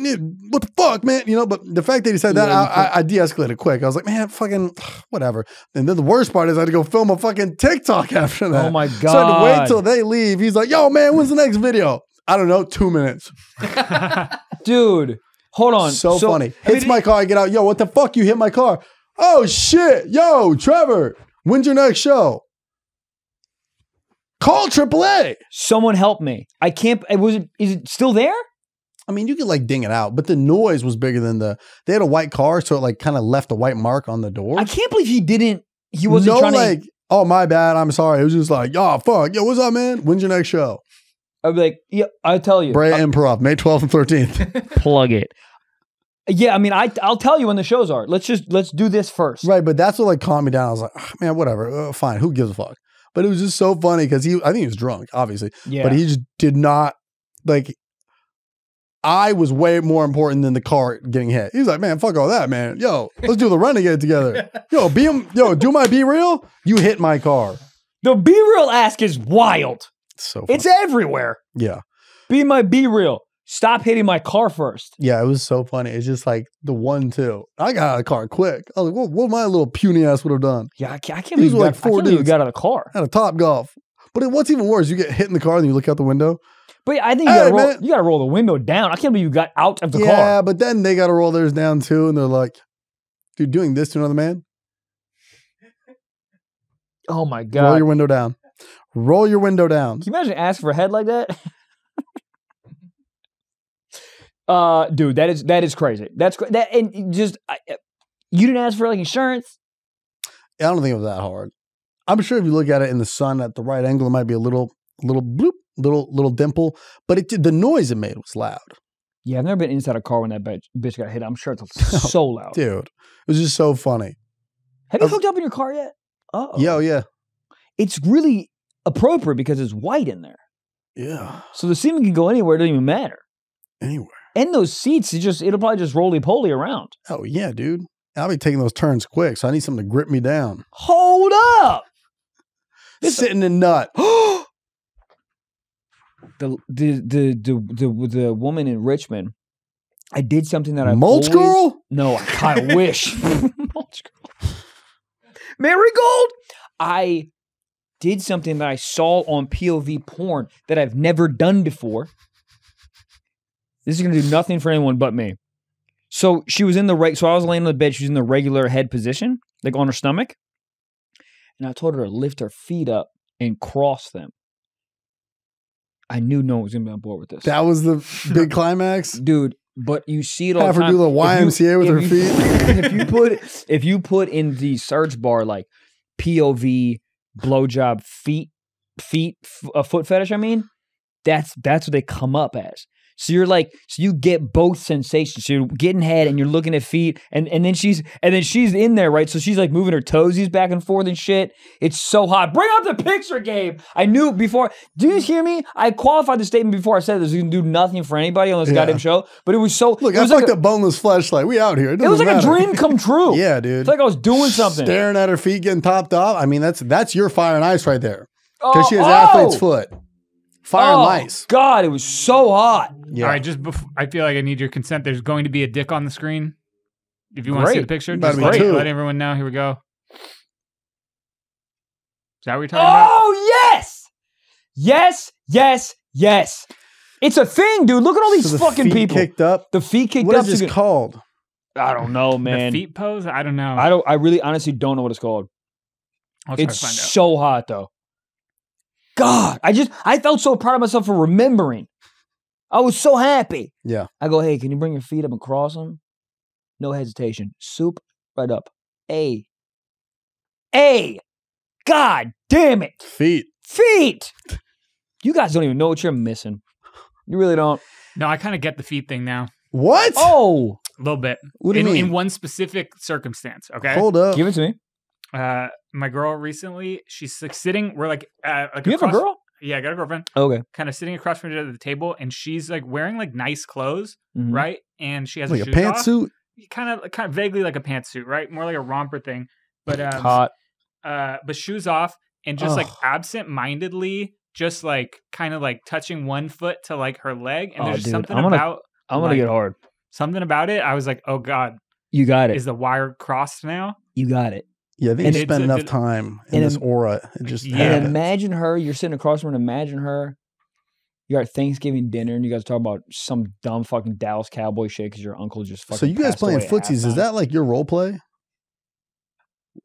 what the fuck, man? You know, but the fact that he said that, Yeah, I, I, I de escalated quick. I was like, man, fucking, [SIGHS] whatever. And then the worst part is I had to go film a fucking TikTok [LAUGHS] after oh that. Oh my God. So I had to wait till they leave. He's like, yo, man, when's the next video? I don't know, two minutes. [LAUGHS] dude. Hold on. So, funny. I Hits my car. I get out. Yo, what the fuck? You hit my car. Oh shit. Yo, Trevor. When's your next show? Call AAA. Someone help me. I can't. it Was it? Is it still there? I mean, you could like ding it out, but the noise was bigger than the. They had a white car, so it like kind of left a white mark on the door. I can't believe he didn't. He wasn't no, trying like, to. oh my bad. I'm sorry. It was just like, oh fuck, yo, what's up, man? When's your next show? I'd be like, yeah, I'll tell you. Brea Improv, May 12th and 13th. [LAUGHS] Plug it. Yeah, I mean, I I'll tell you when the shows are. Let's just let's do this first. right, but that's what like calmed me down. I was like, "Ah, man, whatever, uh, fine. Who gives a fuck? But it was just so funny because he, I think he was drunk, obviously. Yeah. but he just did not like I was way more important than the car getting hit. He's like, man, fuck all that, man. Yo, let's do the renegade together. [LAUGHS] Yo, be yo, do my BeReal. You hit my car. the BeReal ask is wild. So It's everywhere. yeah, Be my BeReal. Stop hitting my car first. yeah. It was so funny. It's just like the one two. I got out of the car quick. I was like, what, what my little puny ass would have done? Yeah, I can't, I can't believe you were got, like I can't believe you dudes. got out of the car. Had a top golf. But it, what's even worse, you get hit in the car, and you look out the window. But I think you Hey, gotta roll. You gotta roll the window down. I can't believe you got out of the yeah, car. Yeah, but then they got to roll theirs down too, and they're like, dude, doing this to another man. Oh my god. Roll your window down. Roll your window down. Can you imagine asking for a head like that? [LAUGHS] uh, dude, that is that is crazy. That's cra- that and just I, uh, you didn't ask for like insurance. I don't think it was that hard. I'm sure if you look at it in the sun at the right angle, it might be a little, little bloop, little, little dimple. But it did, the noise it made was loud, Yeah, I've never been inside a car when that bitch, bitch got hit. I'm sure it's [LAUGHS] so loud. dude. It was just so funny. Have you hooked up in your car yet? Oh, Yo, yeah, it's really appropriate because it's white in there, yeah. so the semen can go anywhere. It doesn't even matter. Anywhere. And those seats, it just it'll probably just roly poly around. Oh yeah, dude. I'll be taking those turns quick, so I need something to grip me down. Hold up. This- Sitting in nut. [GASPS] the, the the the the the woman in Richmond. I did something that I Mulch girl. No, I kind [LAUGHS] of wish. [LAUGHS] Mulch girl. Marigold. I did something that I saw on POV porn that I've never done before. This is gonna do nothing for anyone but me. So she was in the reg. So I was laying on the bed. She was in the regular head position, like on her stomach. And I told her to lift her feet up and cross them. I knew no one was gonna be on board with this, That was the [LAUGHS] big climax. dude. But you see it all Have the her do the If you- YMCA with her you- feet. [LAUGHS] if you put if you put in the search bar like POV blowjob feet feet a foot fetish, I mean, that's that's what they come up as. So you're like, so you get both sensations. So you're getting head and you're looking at feet, and and then she's and then she's in there, right? So she's like moving her toesies back and forth and shit. It's so hot. Bring up the picture, Gabe. I knew before. Do you hear me? I qualified the statement before I said this. You can do nothing for anybody on this Yeah. goddamn show, but it was so. Look, it I was fucked like a, boneless flashlight. We out here. It, It was like a dream come [LAUGHS] true. Yeah, dude. It's like I was doing something. Staring at her feet getting topped off. I mean, that's that's your fire and ice right there. Oh, Because she has oh! athlete's foot. Fire oh, and ice. God, it was so hot. Yeah. All right, just before, I feel like I need your consent. There's going to be a dick on the screen. If you want to see the picture, just be let, let everyone know. Here we go. Is that what you're talking about? Oh yes, yes, yes, yes. It's a thing, dude. Look at all these So the fucking feet people. kicked up. the feet kicked What up. is this called? I don't know, man. The feet pose? I don't know. I don't. I really, honestly, don't know what it's called. I'll try It's to find out. so hot, though. God, I just, I felt so proud of myself for remembering. I was so happy. Yeah. I go, hey, can you bring your feet up and cross them? No hesitation. Soup right up. A. A. God damn it. Feet. Feet. You guys don't even know what you're missing. You really don't. No, I kind of get the feet thing now. What? Oh, A little bit. what do you in, mean? in one specific circumstance. Okay. Hold up. give it to me. Uh, my girl recently, she's like sitting. We're like, uh, like You have a girl? Yeah, I got a girlfriend. Okay. Kind of sitting across from each other at the table, and she's like wearing like nice clothes, Mhm. right? And she has like her a pantsuit. kind of kind of vaguely like a pantsuit, right? More like a romper thing, but um, Hot. uh, but shoes off and just like Ugh. absent-mindedly just like kind of like touching one foot to like her leg, and Oh, there's dude, something I'm gonna- about I'm gonna like- get hard. something about it. I was like, oh god, You got it. is the wire crossed now? You got it. Yeah, I think And you it's spend enough it- time in and this aura. It just Yeah. And imagine her. You're sitting across from her. and Imagine her. You're at Thanksgiving dinner and you guys talk about some dumb fucking Dallas Cowboy shit because your uncle just fucking. So you guys playing away footsies? Is that like your role play?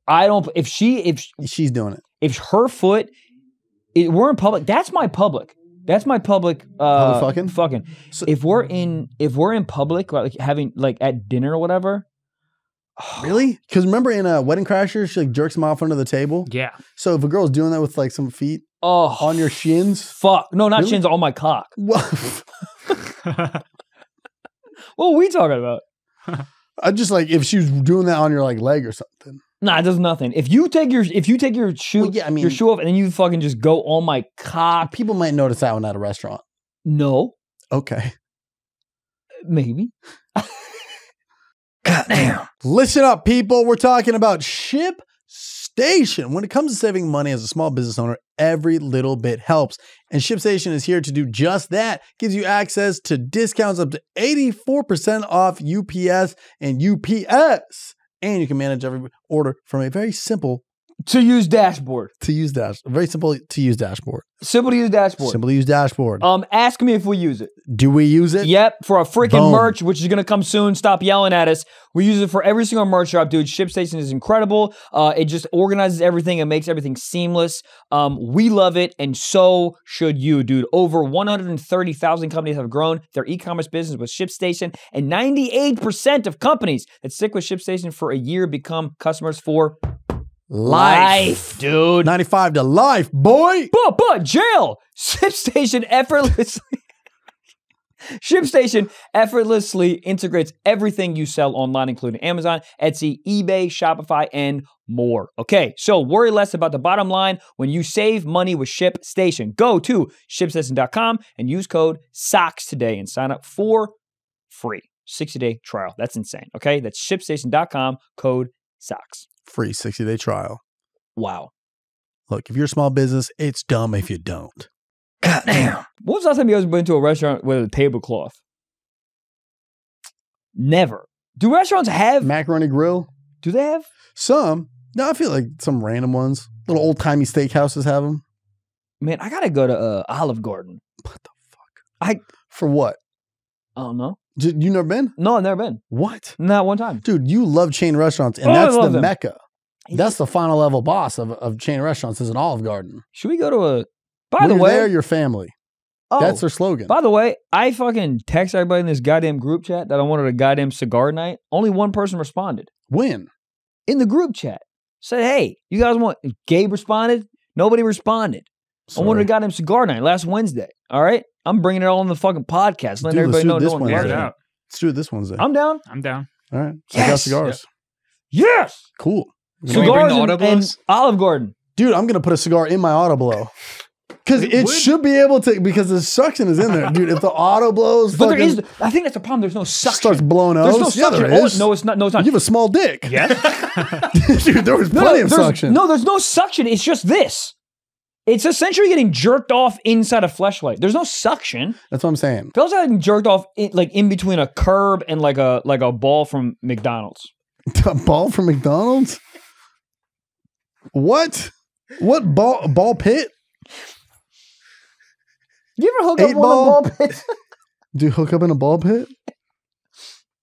I don't. If she, if She's doing it. if her foot, it, we're in public. That's my public. That's my public. Uh, Public fucking? Fucking. So- if we're in, if we're in public, like having like at dinner or whatever. Really? Because remember in uh, Wedding Crashers, she like jerks him off under the table. Yeah. So if a girl's doing that with like some feet Oh, on your shins, fuck. No, not Really? shins on my cock. [LAUGHS] what? [LAUGHS] What are we talking about? [LAUGHS] I just like if she was doing that on your like leg or something. Nah, it does nothing. If you take your if you take your shoe Well, yeah, I mean- your shoe off and then you fucking just go on my cock, People might notice that one at a restaurant. no, Okay. maybe. Listen up, people. We're talking about Ship Station. When it comes to saving money as a small business owner, every little bit helps. And ShipStation is here to do just that. Gives you access to discounts up to 84% off USPS and UPS. And you can manage every order from a very simple To use dashboard, to use dash, very simple to use dashboard. simple to use dashboard. Simple to use dashboard. Um, ask me if we use it. Do we use it? Yep, for a freaking Boom. merch, which is gonna come soon. Stop yelling at us. We use it for every single merch drop, dude. ShipStation is incredible. Uh, it just organizes everything. It makes everything seamless. Um, we love it, and so should you, dude. Over 130,000 companies have grown their e-commerce business with ShipStation, and 98% of companies that stick with ShipStation for a year become customers for life, dude. 95 to life, boy. But but jail. [LAUGHS] ShipStation effortlessly. [LAUGHS] ShipStation effortlessly integrates everything you sell online, including Amazon, Etsy, eBay, Shopify, and more. Okay, so worry less about the bottom line when you save money with ShipStation. Go to ShipStation.com and use code SOCKS today and sign up for free 60 day trial. That's insane. Okay, that's ShipStation.com code SOCKS. Free 60 day trial. Wow. Look, if you're a small business, it's dumb if you don't. God [CLEARS THROAT] When was the last time you guys went to a restaurant with a tablecloth? Never. Do restaurants have? Macaroni Grill, Do they have? some. No, I feel like some random ones. Little old timey steakhouses have them. Man, I gotta go to uh, Olive Garden. What the fuck? I- For what? I don't know. You never been? No, I've never been. What? Not one time. Dude, you love chain restaurants, and Oh, that's the them. mecca. That's the final level boss of, of chain restaurants is an Olive Garden. Should we go to a? By when the way, there, your family. oh, That's their slogan. by the way, I fucking text everybody in this goddamn group chat that I wanted a goddamn cigar night. Only one person responded when? in the group chat. Said, "Hey, you guys want?" Gabe responded. Nobody responded. I wanted a Sorry. goddamn cigar night last Wednesday. All right, I'm bringing it all on the fucking podcast, letting Dude, let's everybody know. this No one it out. Let's do it this Wednesday. I'm down. I'm down. All right. I got Yes. cigars. Yes. Cool. Can Cigars and, and? Olive Garden. Dude, I'm gonna put a cigar in my Autoblow. [LAUGHS] Because It it should be able to because the suction is in there. Dude, if the auto blows But there fucking is. I think that's the problem. There's no suction. starts blowing out. There's no O's. yeah, suction. there Oh, no, it's not. No, it's not. You have a small dick. yes. [LAUGHS] Dude, there was plenty no, of suction. no, there's no suction. It's just this. It's essentially getting jerked off inside a fleshlight. There's no suction. That's what I'm saying. Feels like getting jerked off in, like in between a curb and like a like a ball from McDonald's. [LAUGHS] A ball from McDonald's? What? What ball ball pit? You ever hook Eight up one of ball? the ball pits? [LAUGHS] Do you hook up in a ball pit?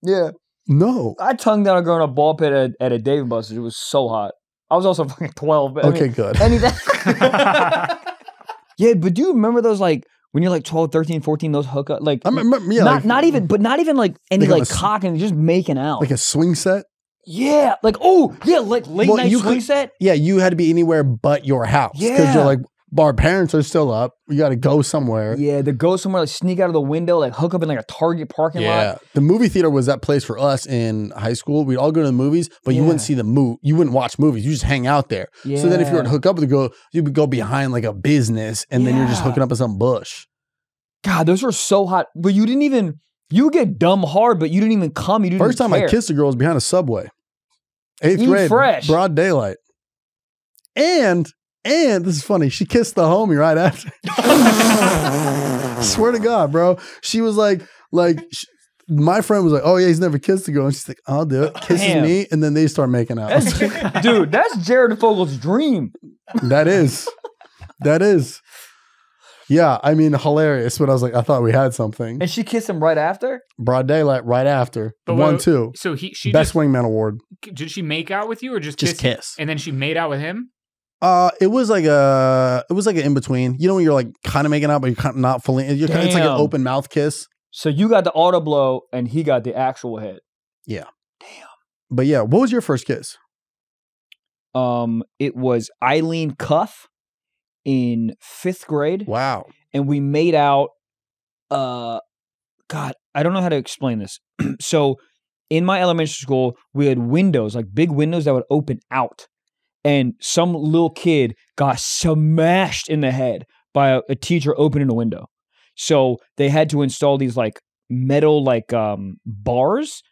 yeah. No. I tongued down a girl in a ball pit at, at a Dave and Buster's. It was so hot. I was also [LAUGHS] fucking 12. But I Okay, mean, good. anything. [LAUGHS] [LAUGHS] yeah, but do you remember those like when you're like 12, 13, 14, those hookup like I remember, yeah, not like, not even but not even like any Like on like a s- cock and just making out. like a swing set. yeah, like oh yeah, like late Well, night you swing could- set. Yeah, you had to be anywhere but your house because Yeah. you're like, our parents are still up. We got to go somewhere. Yeah, to go somewhere like sneak out of the window, like hook up in like a Target parking lot. Yeah, lot. the movie theater was that place for us in high school. We'd all go to the movies, but you wouldn't see the move. You wouldn't watch movies. You just hang out there. Yeah. So then, if you were to hook up with a girl, you would go behind like a business, and then you're just hooking up in some bush. God, those were so hot. But you didn't even you get dumb hard, but you didn't even come. You didn't First time care. I kissed a girl was behind a subway, eighth Eat grade, fresh. broad daylight, and And this is funny. She kissed the homie right after. [LAUGHS] Swear to God, bro. She was like, like sh- my friend was like, "Oh yeah, he's never kissed a girl," and she's like, "I'll do it." Kisses Damn. me, and then they start making out. That's, [LAUGHS] dude, that's Jared Fogle's dream. that is, that is, yeah. I mean, hilarious. But I was like, I thought we had something. And she kissed him right after? Broad daylight, right after But one, what- two, So he she best just wingman award. did she make out with you or just Just kiss? kiss. And then she made out with him. Uh, it was like a, it was like an in between. You know, when you're like kind of making out, but you're kind of not fully. You're kind it's like an Damn. open mouth kiss. So you got the Autoblow and he got the actual head. But yeah, what was your first kiss? Um, it was Eileen Cuff in fifth grade. Wow. and we made out uh god i don't know how to explain this [CLEARS THROAT] so in my elementary school we had windows like big windows that would open out and some little kid got smashed in the head by a, a teacher opening a window so they had to install these like metal like um bars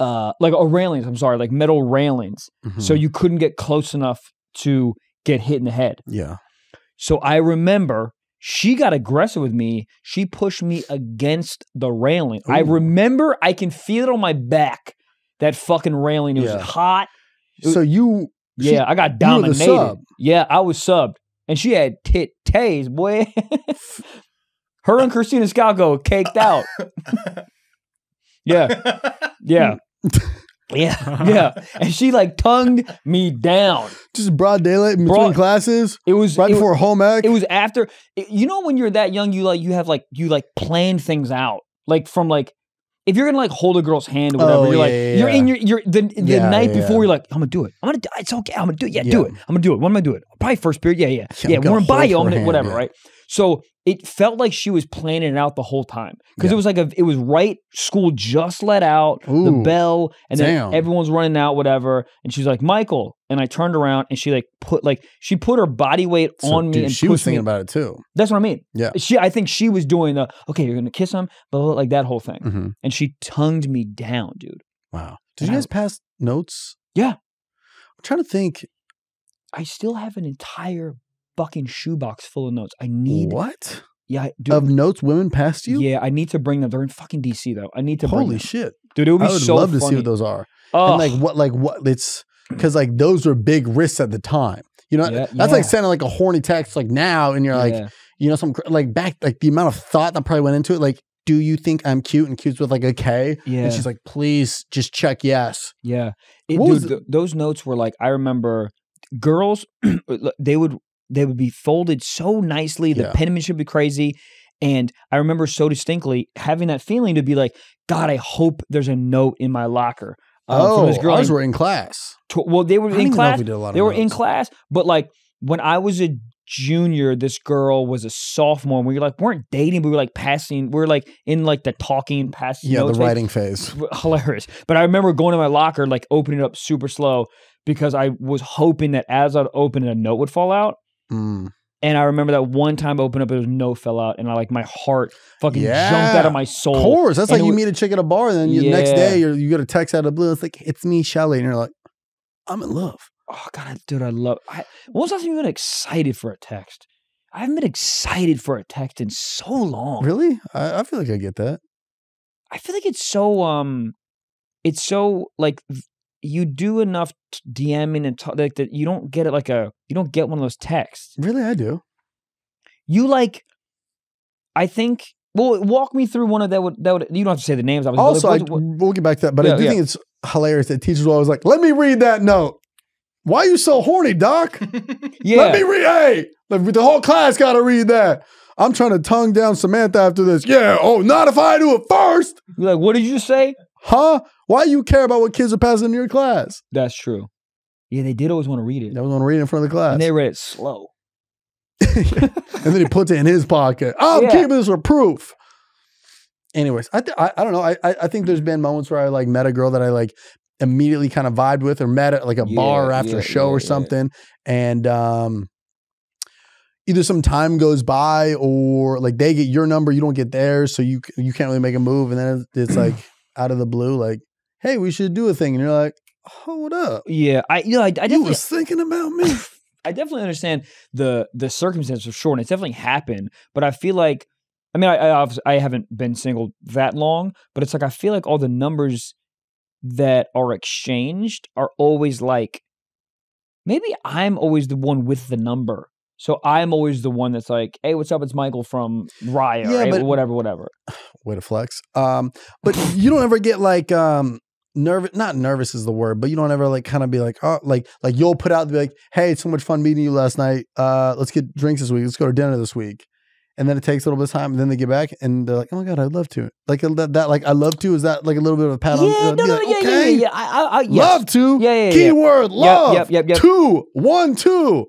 uh like or railings i'm sorry like metal railings so Mhm. you couldn't get close enough to get hit in the head yeah. so I remember she got aggressive with me. She pushed me against the railing. I remember I can feel it on my back. That fucking railing. It was Yeah. hot. So you, she- Yeah, I got you were the dominated. Yeah, I was subbed. And she had tit tays, boy. [LAUGHS] Her and Christina Scalco caked out. [LAUGHS] yeah. Yeah. [LAUGHS] Yeah. Yeah. And she like tongued me down. just broad daylight in between Broad- classes, It was right it, before home ec. it was after it- you know when you're that young you like you have like you like plan things out like from like if you're gonna like hold a girl's hand or whatever Oh, you're like yeah, yeah, you're in your you're the, the Yeah, night yeah, before yeah. you're like i'm gonna do it. I'm gonna do it. it's okay. I'm gonna do it. Yeah, do it. I'm gonna do it. What am i doing? Probably first period. Yeah yeah. Yeah, yeah, we're in bio I'm gonna, hand, whatever yeah. right so it felt like she was planning it out the whole time because Yeah. it was like a it was right school just let out the bell and then damn. everyone's running out whatever and she's like michael and i turned around and she like put like she put her body weight So, on me dude, and she was pushed me thinking about it too. that's what I mean. Yeah. She, I think she was doing the okay. You're gonna kiss him, blah, like that whole thing, hmm and she tongued me down, dude. Wow. Did And you I- guys pass notes? Yeah. I'm trying to think. I still have an entire fucking shoebox full of notes. I need, What yeah, dude, of notes women passed you? yeah. I need to bring them. They're in fucking DC though. I need to bring Holy shit! dude. It would be I would so love to see what those are. Oh, And like what, like what? It's [CLEARS THROAT] because like those were big risks at the time. You know, Yeah, that's like yeah. sending like a horny text like now, and you're like, yeah. you know, some like back like the amount of thought that probably went into it. Like, do you think I'm cute? And cute's with like a K. yeah, And she's like, please just check yes. yeah. It, dude, was th- those notes were like I remember girls. [CLEARS THROAT] they would they would be folded so nicely. The Yeah. penmanship would be crazy. And I remember so distinctly having that feeling to be like, God, I hope there's a note in my locker. um, oh, this girl. ours were in class. tw- well, they were I in even know if class. we did a lot of They were in class, but like when I was a junior, this girl was a sophomore. And we were like weren't dating, but we were like passing. We were like in like the talking, passing. Yeah, the notes phase. writing phase. hilarious. But I remember going to my locker, like opening it up super slow because I was hoping that as I'd open it, a note would fall out. Mm. And I remember that one time I opened up, it was no fell out, and I like my heart fucking jumped out of my soul. Of course, that's And like you wa- meet a chick at a bar, and then you, the next day you're, you get a text out of the blue. It's like it's me, Shelly, and you're like, I'm in love. Oh god, I- dude, I love. I, when was the last time you been excited for a text? I haven't been excited for a text in so long. Really? I, I feel like I get that. I feel like it's so um, it's so like you do enough DMing and talk, like that. You don't get it like a you don't get one of those texts. Really, I do. You like, I think. Well, walk me through one of that. Would that would you don't have to say the names? obviously, Also, like, what- we'll get back to that, but Yeah, I do yeah. think it's hilarious that teachers were always like, "Let me read that note." Why are you so horny, Doc? [LAUGHS] yeah, Let me read. Hey, like, the whole class got to read that. I'm trying to tongue down Samantha after this. Yeah. Oh, not if I do it first, You're like, what did you say? huh? Why you care about what kids are passing in your class? That's true. Yeah, they did always want to read it, They was going to read it in front of the class. and they read it slow. [LAUGHS] and then he puts it in his pocket. I'm Yeah. keeping this for proof. Anyways, I, th- I I don't know. I, I I think there's been moments where I like met a girl that I like immediately kind of vibed with, or met at like a bar after yeah, a show yeah, or yeah. something, and um, either some time goes by or like they get your number, you don't get theirs, so you you can't really make a move, and then it's, it's like [CLEARS THROAT] out of the blue, like, hey, we should do a thing, and you're like, hold up, Yeah, I you know I, I you definitely was thinking about me. [LAUGHS] I definitely understand the the circumstance for sure, and it's definitely happened. But I feel like, I mean, I I, I haven't been single that long, but it's like I feel like all the numbers that are exchanged are always like, maybe I'm always the one with the number. So I'm always the one that's like, "Hey, what's up? It's Michael from Raya, Yeah, hey, but- whatever, whatever." [SIGHS] Way to flex. Um, but you don't ever get like um nervous. Not nervous is the word, but you don't ever like kind of be like, oh, like like you'll put out be like, hey, it's so much fun meeting you last night. Uh, let's get drinks this week. Let's go to dinner this week. And then it takes a little bit of time, and then they get back, and they're like, "Oh my god, I'd love to." Like that, that like I love to. Is that like a little bit of a pat on? yeah, uh, no, no, like, yeah, yeah, yeah, yeah. I, I, I, yes. Love to. Yeah, yeah, yeah. Keyword love. yep, yep, yep. Two, one, two.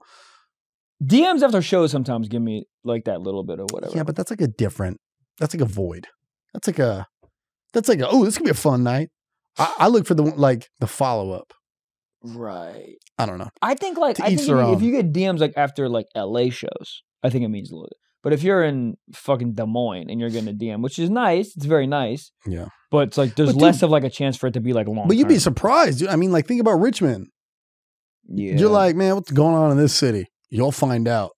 DMs after shows sometimes give me like that little bit of whatever. Yeah, but that's like a different. That's like a void. That's like a. That's like a. Oh, this could be a fun night. I, I look for the like the follow up. right. I don't know. I think like To I each think if their you, if own. you get DMs like after like LA shows, I think it means a little bit. But if you're in fucking Des Moines and you're getting a DM, which is nice, it's very nice. Yeah. But it's like there's But less of like a chance for it to be like long. But you'd be term. surprised. dude. I mean, like think about Richmond. yeah. You're like, man, what's going on in this city? You'll find out.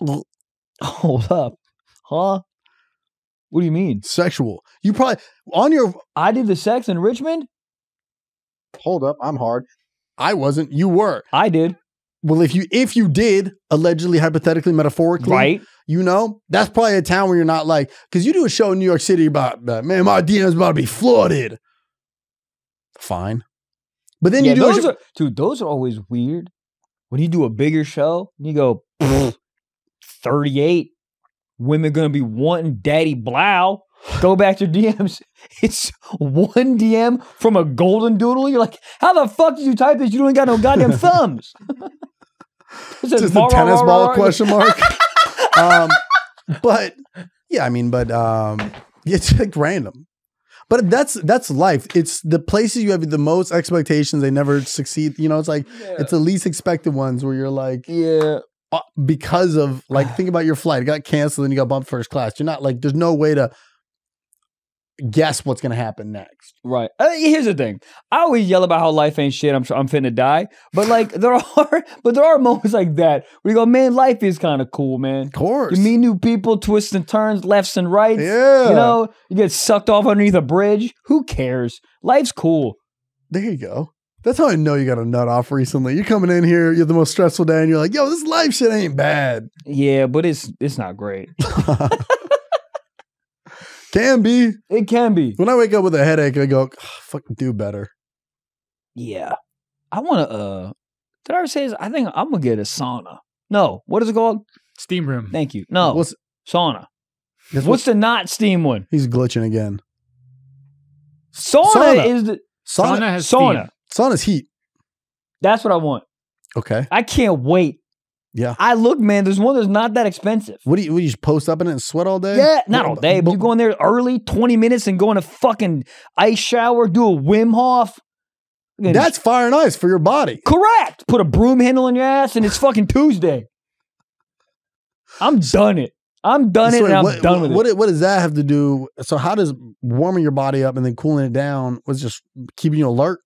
[LAUGHS] hold up, huh? What do you mean? Sexual. You probably on your. I did the sex in Richmond. Hold up, I'm hard. I wasn't. You were. I did. Well, if you if you did allegedly, hypothetically, metaphorically, Right. You know, that's probably a town where you're not like because you do a show in New York City about uh, man, my DMs about to be flooded. Fine, but then yeah, you do a those show, are, dude. Those are always weird. When you do a bigger show, you go thirty-eight. Women gonna be wanting Daddy Blau. Go back to DMs. [LAUGHS] It's one DM from a golden doodle. You're like, how the fuck did you type this? You don't got no goddamn [LAUGHS] thumbs. It says just a tennis ball question mark. [LAUGHS] um, but yeah, I mean, but um, it's like random. But that's that's life. It's the places you have the most expectations. They never succeed. You know, it's like it's the least expected ones where you're like, Yeah. uh, because of like [SIGHS] think about your flight it got canceled and you got bumped first class you're not like there's no way to guess what's going to happen next Right. Uh, here's the thing. I always yell about how life ain't shit. I'm I'm finna die. But like there [LAUGHS] are, but there are moments like that where you go, man, life is kind of cool, man. of course You meet new people, twists and turns, lefts and rights. yeah You know, you get sucked off underneath a bridge. Who cares? Life's cool. there you go that's how i know you got a nut off recently you're coming in here you're the most stressful day and you're like yo this life shit ain't bad Yeah, but it's it's not great. [LAUGHS] [LAUGHS] can be It can be. when i wake up with a headache i go "Ah, fucking do better Yeah. I want to. uh Did I ever say this? I think I'm gonna get a sauna. No, what is it called? Steam room. Thank you. No, What's- sauna. guess What's the not steam one? he's glitching again Sauna, Sauna. is the sauna Sauna has sauna. steam. sauna's heat That's what I want. okay I can't wait. Yeah I look, man. There's one that's not that expensive. what do you, what you just post up in it and sweat all day Yeah, not all day, but you go in there early, 20 minutes, and go in a fucking ice shower, do a Wim Hof. That's fire and ice for your body correct. Put a broom handle in your ass, and it's fucking [LAUGHS] Tuesday. I'm done it. I'm done it, and I'm what, done with what, it. What does that have to do? So how does warming your body up and then cooling it down was just keeping you alert?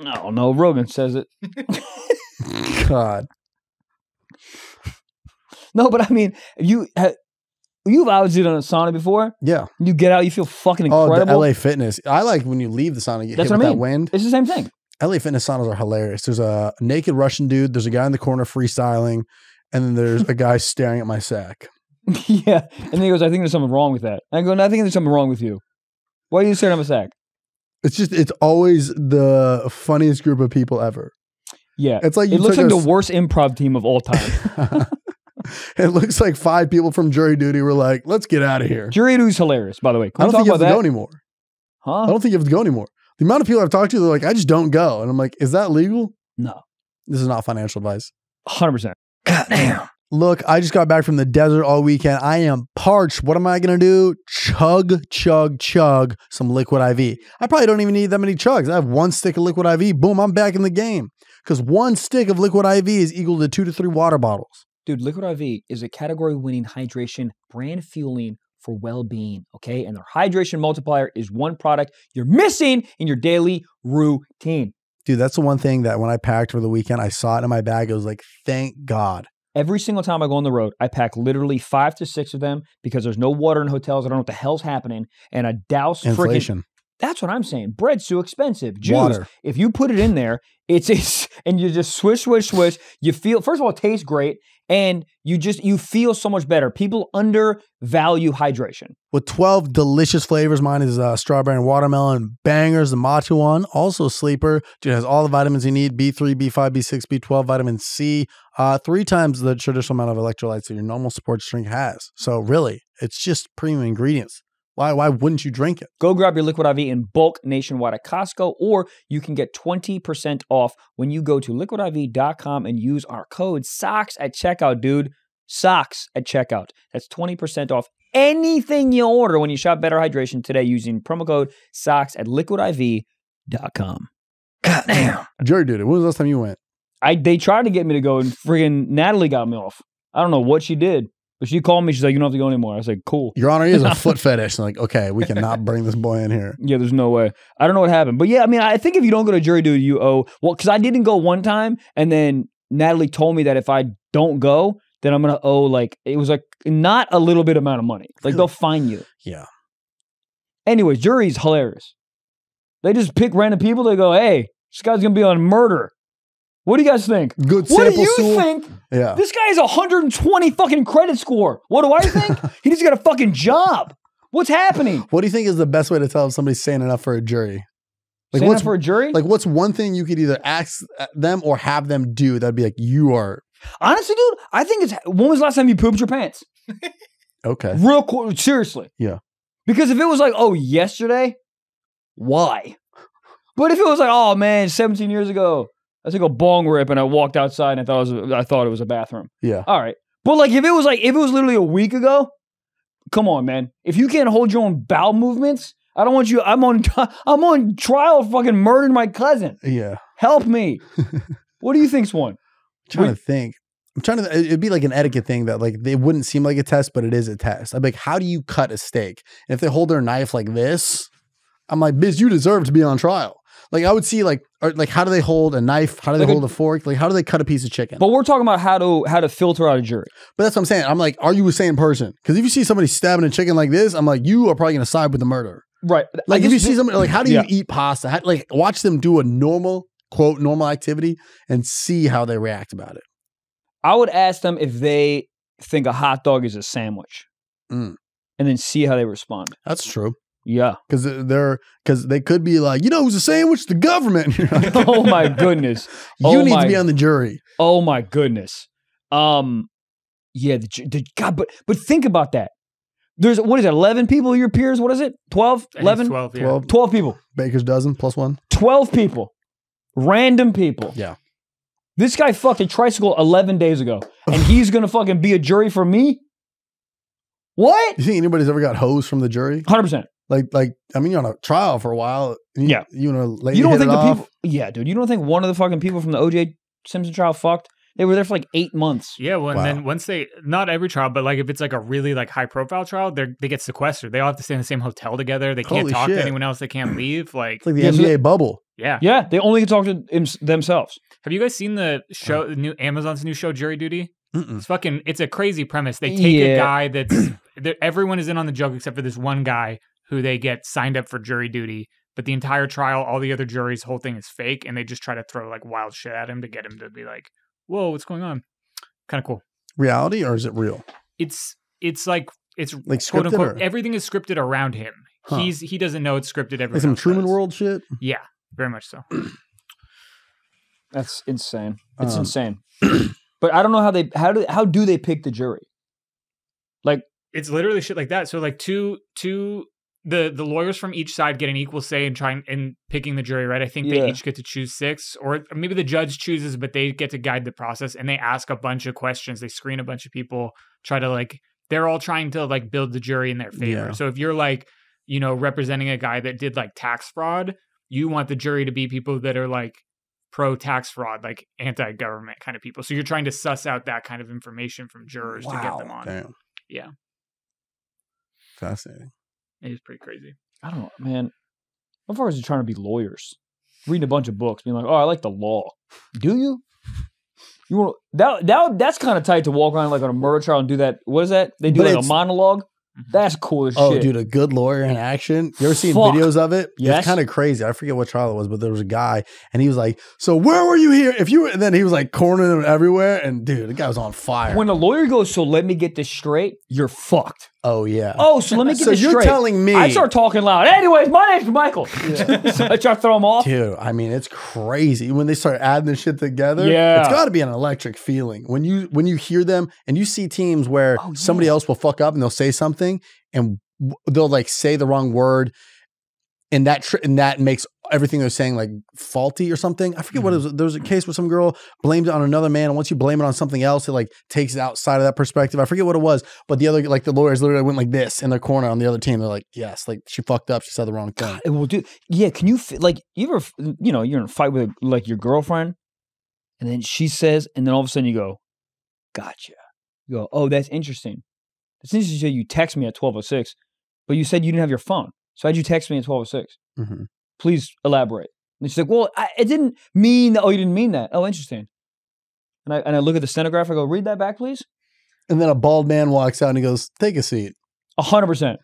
Oh no, Rogan says it. [LAUGHS] God, [LAUGHS] No, but I mean, you you've obviously done a sauna before. yeah. You get out, you feel fucking incredible. Oh, the LA Fitness. I like when you leave the sauna, you get That's hit what with I that mean. wind. it's the same thing. LA Fitness saunas are hilarious. There's a naked Russian dude. There's a guy in the corner freestyling, and then there's a guy [LAUGHS] staring at my sack. yeah. And then he goes, I think there's something wrong with that. I go, no, I think there's something wrong with you. Why are you staring at my sack? It's just it's always the funniest group of people ever. Yeah. It's like you it looks like the worst improv team of all time. [LAUGHS] [LAUGHS] it looks like five people from jury duty were like, "Let's get out of here." Jury duty's hilarious, by the way. Can I don't think you have to that? go anymore. huh? I don't think you have to go anymore. The amount of people I've talked to, they're like, I just don't go. And I'm like, is that legal? No. This is not financial advice. 100%. God damn. Look, I just got back from the desert all weekend. I am parched. What am I going to do? Chug, chug, chug some liquid IV. I probably don't even need that many chugs. I have one stick of liquid IV. Boom, I'm back in the game. Because one stick of liquid IV is equal to two to three water bottles. Dude, Liquid IV is a category winning hydration brand fueling for well being, okay? And their hydration multiplier is one product you're missing in your daily routine. Dude, that's the one thing that when I packed for the weekend, I saw it in my bag. It was like, thank God. Every single time I go on the road, I pack literally five to six of them because there's no water in hotels. I don't know what the hell's happening. And I douse freaking. That's what I'm saying. Bread's too expensive. Juice, Water. if you put it in there, it's, [LAUGHS] it's and you just swish, swish, swish. You feel first of all, it tastes great, and you just you feel so much better. People undervalue hydration. With 12 delicious flavors. Mine is uh, strawberry and watermelon. Bangers, the matcha one. Also sleeper. Dude, it has all the vitamins you need. B3, B5, B6, B12, vitamin C. Uh, three times the traditional amount of electrolytes that your normal sports drink has. So really, it's just premium ingredients. Why, why wouldn't you drink it? Go grab your Liquid IV in bulk nationwide at Costco, or you can get 20% off when you go to liquidiv.com and use our code SOCKS at checkout, dude. SOCKS at checkout. That's 20% off anything you order when you shop Better Hydration today using promo code SOCKS at liquidiv.com. God damn. [CLEARS THROAT] Jerry did it. When was the last time you went? I they tried to get me to go and friggin' Natalie got me off. I don't know what she did, but she called me. She's like, "You don't have to go anymore." I was like, "Cool." Your Honor, he has a [LAUGHS] foot fetish. Like, okay, we cannot bring this boy in here. Yeah, there's no way. I don't know what happened, but yeah, I mean, I think if you don't go to jury duty, you owe well because I didn't go one time, and then Natalie told me that if I don't go, then I'm gonna owe like it was like not a little bit amount of money. Like they'll fine you. Yeah. Anyways, jury's hilarious. They just pick random people. They go, "Hey, this guy's gonna be on murder." What do you guys think? Good What do sample you think? Yeah. This guy has a 120 fucking credit score. What do I think? [LAUGHS] he just got a fucking job. What's happening? What do you think is the best way to tell if somebody's sane enough for a jury? Like Stand what's for a jury? like what's one thing you could either ask uh, them or have them do that'd be like you are Honestly, dude, I think it's when was the last time you pooped your pants? [LAUGHS] okay. Real qu- seriously. Yeah. Because if it was like, oh, yesterday, why? But if it was like, oh man, 17 years ago, I took a bong rip and I walked outside and I thought it was I thought it was a bathroom. Yeah. All right. But like if it was like if it was literally a week ago, come on, man. If you can't hold your own bowel movements, I don't want you I'm on [LAUGHS] I'm on trial for fucking murdering my cousin. Yeah. Help me. [LAUGHS] what do you think's one? I'm trying to think. I'm trying to. It'd be like an etiquette thing that like they wouldn't seem like a test, but it is a test. I'm like, how do you cut a steak? And if they hold their knife like this, I'm like, Biz, you deserve to be on trial. Like I would see like, or, like how do they hold a knife? How do they Like hold a fork? Like how do they cut a piece of chicken? But, we're talking about how to how to filter out a jury. But that's what I'm saying. I'm like, are you a sane person? Because if you see somebody stabbing a chicken like this, I'm like, you are probably gonna side with the murderer. Right. Like I if you see somebody like, how do you Yeah. eat pasta? How, like watch them do a normal quote normal activity and see how they react about it. I would ask them if they think a hot dog is a sandwich, Mm. and then see how they respond. That's true. Yeah. because they're because they could be like, you know, who's a sandwich? The government. Like, [LAUGHS] oh my goodness. you Oh need my- to be on the jury. Oh my goodness. Um. Yeah. The, the God, but but think about that. There's what is it? Eleven people your peers? What is it? 12? I think it's 11? 12, yeah. 12 12 people. Baker's dozen plus one. 12 people. Random people. Yeah. This guy fucked a tricycle 11 days ago, and [LAUGHS] he's gonna fucking be a jury for me? What? You think anybody's ever got hosed from the jury? 100%. Like, like I mean, you're on a trial for a while. You, Yeah. you know, lady You don't think the off. people? Yeah, dude. You don't think one of the fucking people from the OJ Simpson trial fucked? They were there for like eight months. Yeah, well, and Wow. then once they, not every trial, but like if it's like a really like high profile trial, they they get sequestered. They all have to stay in the same hotel together. They can't Holy talk shit. to anyone else. They can't [CLEARS THROAT] leave. Like, It's like the Yeah, so- NBA bubble. yeah. Yeah, they only can talk to them- themselves. Have you guys seen the uh-huh. show, the new Amazon's new show, Jury Duty? Mm-mm. It's fucking, it's a crazy premise. They take Yeah. a guy that's, [CLEARS THROAT] that everyone is in on the joke except for this one guy who they get signed up for jury duty. But the entire trial, all the other juries, whole thing is fake, and they just try to throw like wild shit at him to get him to be like, "Whoa, what's going on?" Kind of cool. Reality or is it real? It's it's like it's Like quote scripted unquote or- everything is scripted around him. Huh. He's he doesn't know it's scripted. Everything Like some Truman does. World shit. Yeah, very much so. [CLEARS THROAT] That's insane. It's Um, insane. [CLEARS THROAT] but I don't know how they how do how do they pick the jury? Like it's literally shit like that. So like two two the the lawyers from each side get an equal say in trying in picking the jury, right? I think Yeah. they each get to choose six, or maybe the judge chooses, but they get to guide the process and they ask a bunch of questions. They screen a bunch of people, try to like they're all trying to like build the jury in their favor. Yeah. So if you're like you know representing a guy that did like tax fraud, you want the jury to be people that are like pro tax fraud, like anti government kind of people. So you're trying to suss out that kind of information from jurors to get them on. Damn. Yeah. Fascinating. It is pretty crazy. I don't know, man. Motherfuckers are trying to be lawyers. reading a bunch of books, being like, "Oh, I like the law." Do you? You want that? That that's kind of tight to walk around like on a murder trial and do that. What is that? They do But like a it's- monologue. Mm-hmm. That's cool as Oh, shit. dude, a good lawyer in action. You ever seen Fuck. videos of it? Yes. It's kind of crazy. I forget what trial it was, but there was a guy and he was like, So where were you here? If you were, and then he was like cornering them everywhere. And dude, the guy was on fire. When a lawyer goes, so let me get this straight, you're fucked. Oh, yeah. Oh, so let me get so this you're straight. telling me. I start talking loud. Anyways, my name's Michael. [LAUGHS] so I try to throw him off. Dude, I mean, it's crazy when they start adding this shit together. Yeah. it's got to be an electric feeling when you when you hear them and you see teams where Oh, somebody yeah. else will fuck up and they'll say something and w- they'll like say the wrong word, and that tr- and that makes everything they're saying like faulty or something. I forget what it Mm-hmm. was. There was a case where some girl blamed it on another man, and once you blame it on something else, it like takes it outside of that perspective. I forget what it was, but the other like the lawyers literally went like this in their corner on the other team. They're like, yes, like she fucked up. She said the wrong thing. God, well, dude, yeah. Can you f- like you ever, you know, you're in a fight with like your girlfriend, and then she says, and then all of a sudden you go, "Gotcha." You go, "Oh, that's interesting." That's interesting. You text me at twelve oh six, but you said you didn't have your phone. So how'd you text me at twelve oh six? Mhm. Please elaborate. And she's like, "Well, I, it didn't mean. That. Oh, you didn't mean that. Oh, interesting." And I and I look at the stenograph. I go, "Read that back, please." And then a bald man walks out and he goes, "Take a seat." A hundred percent.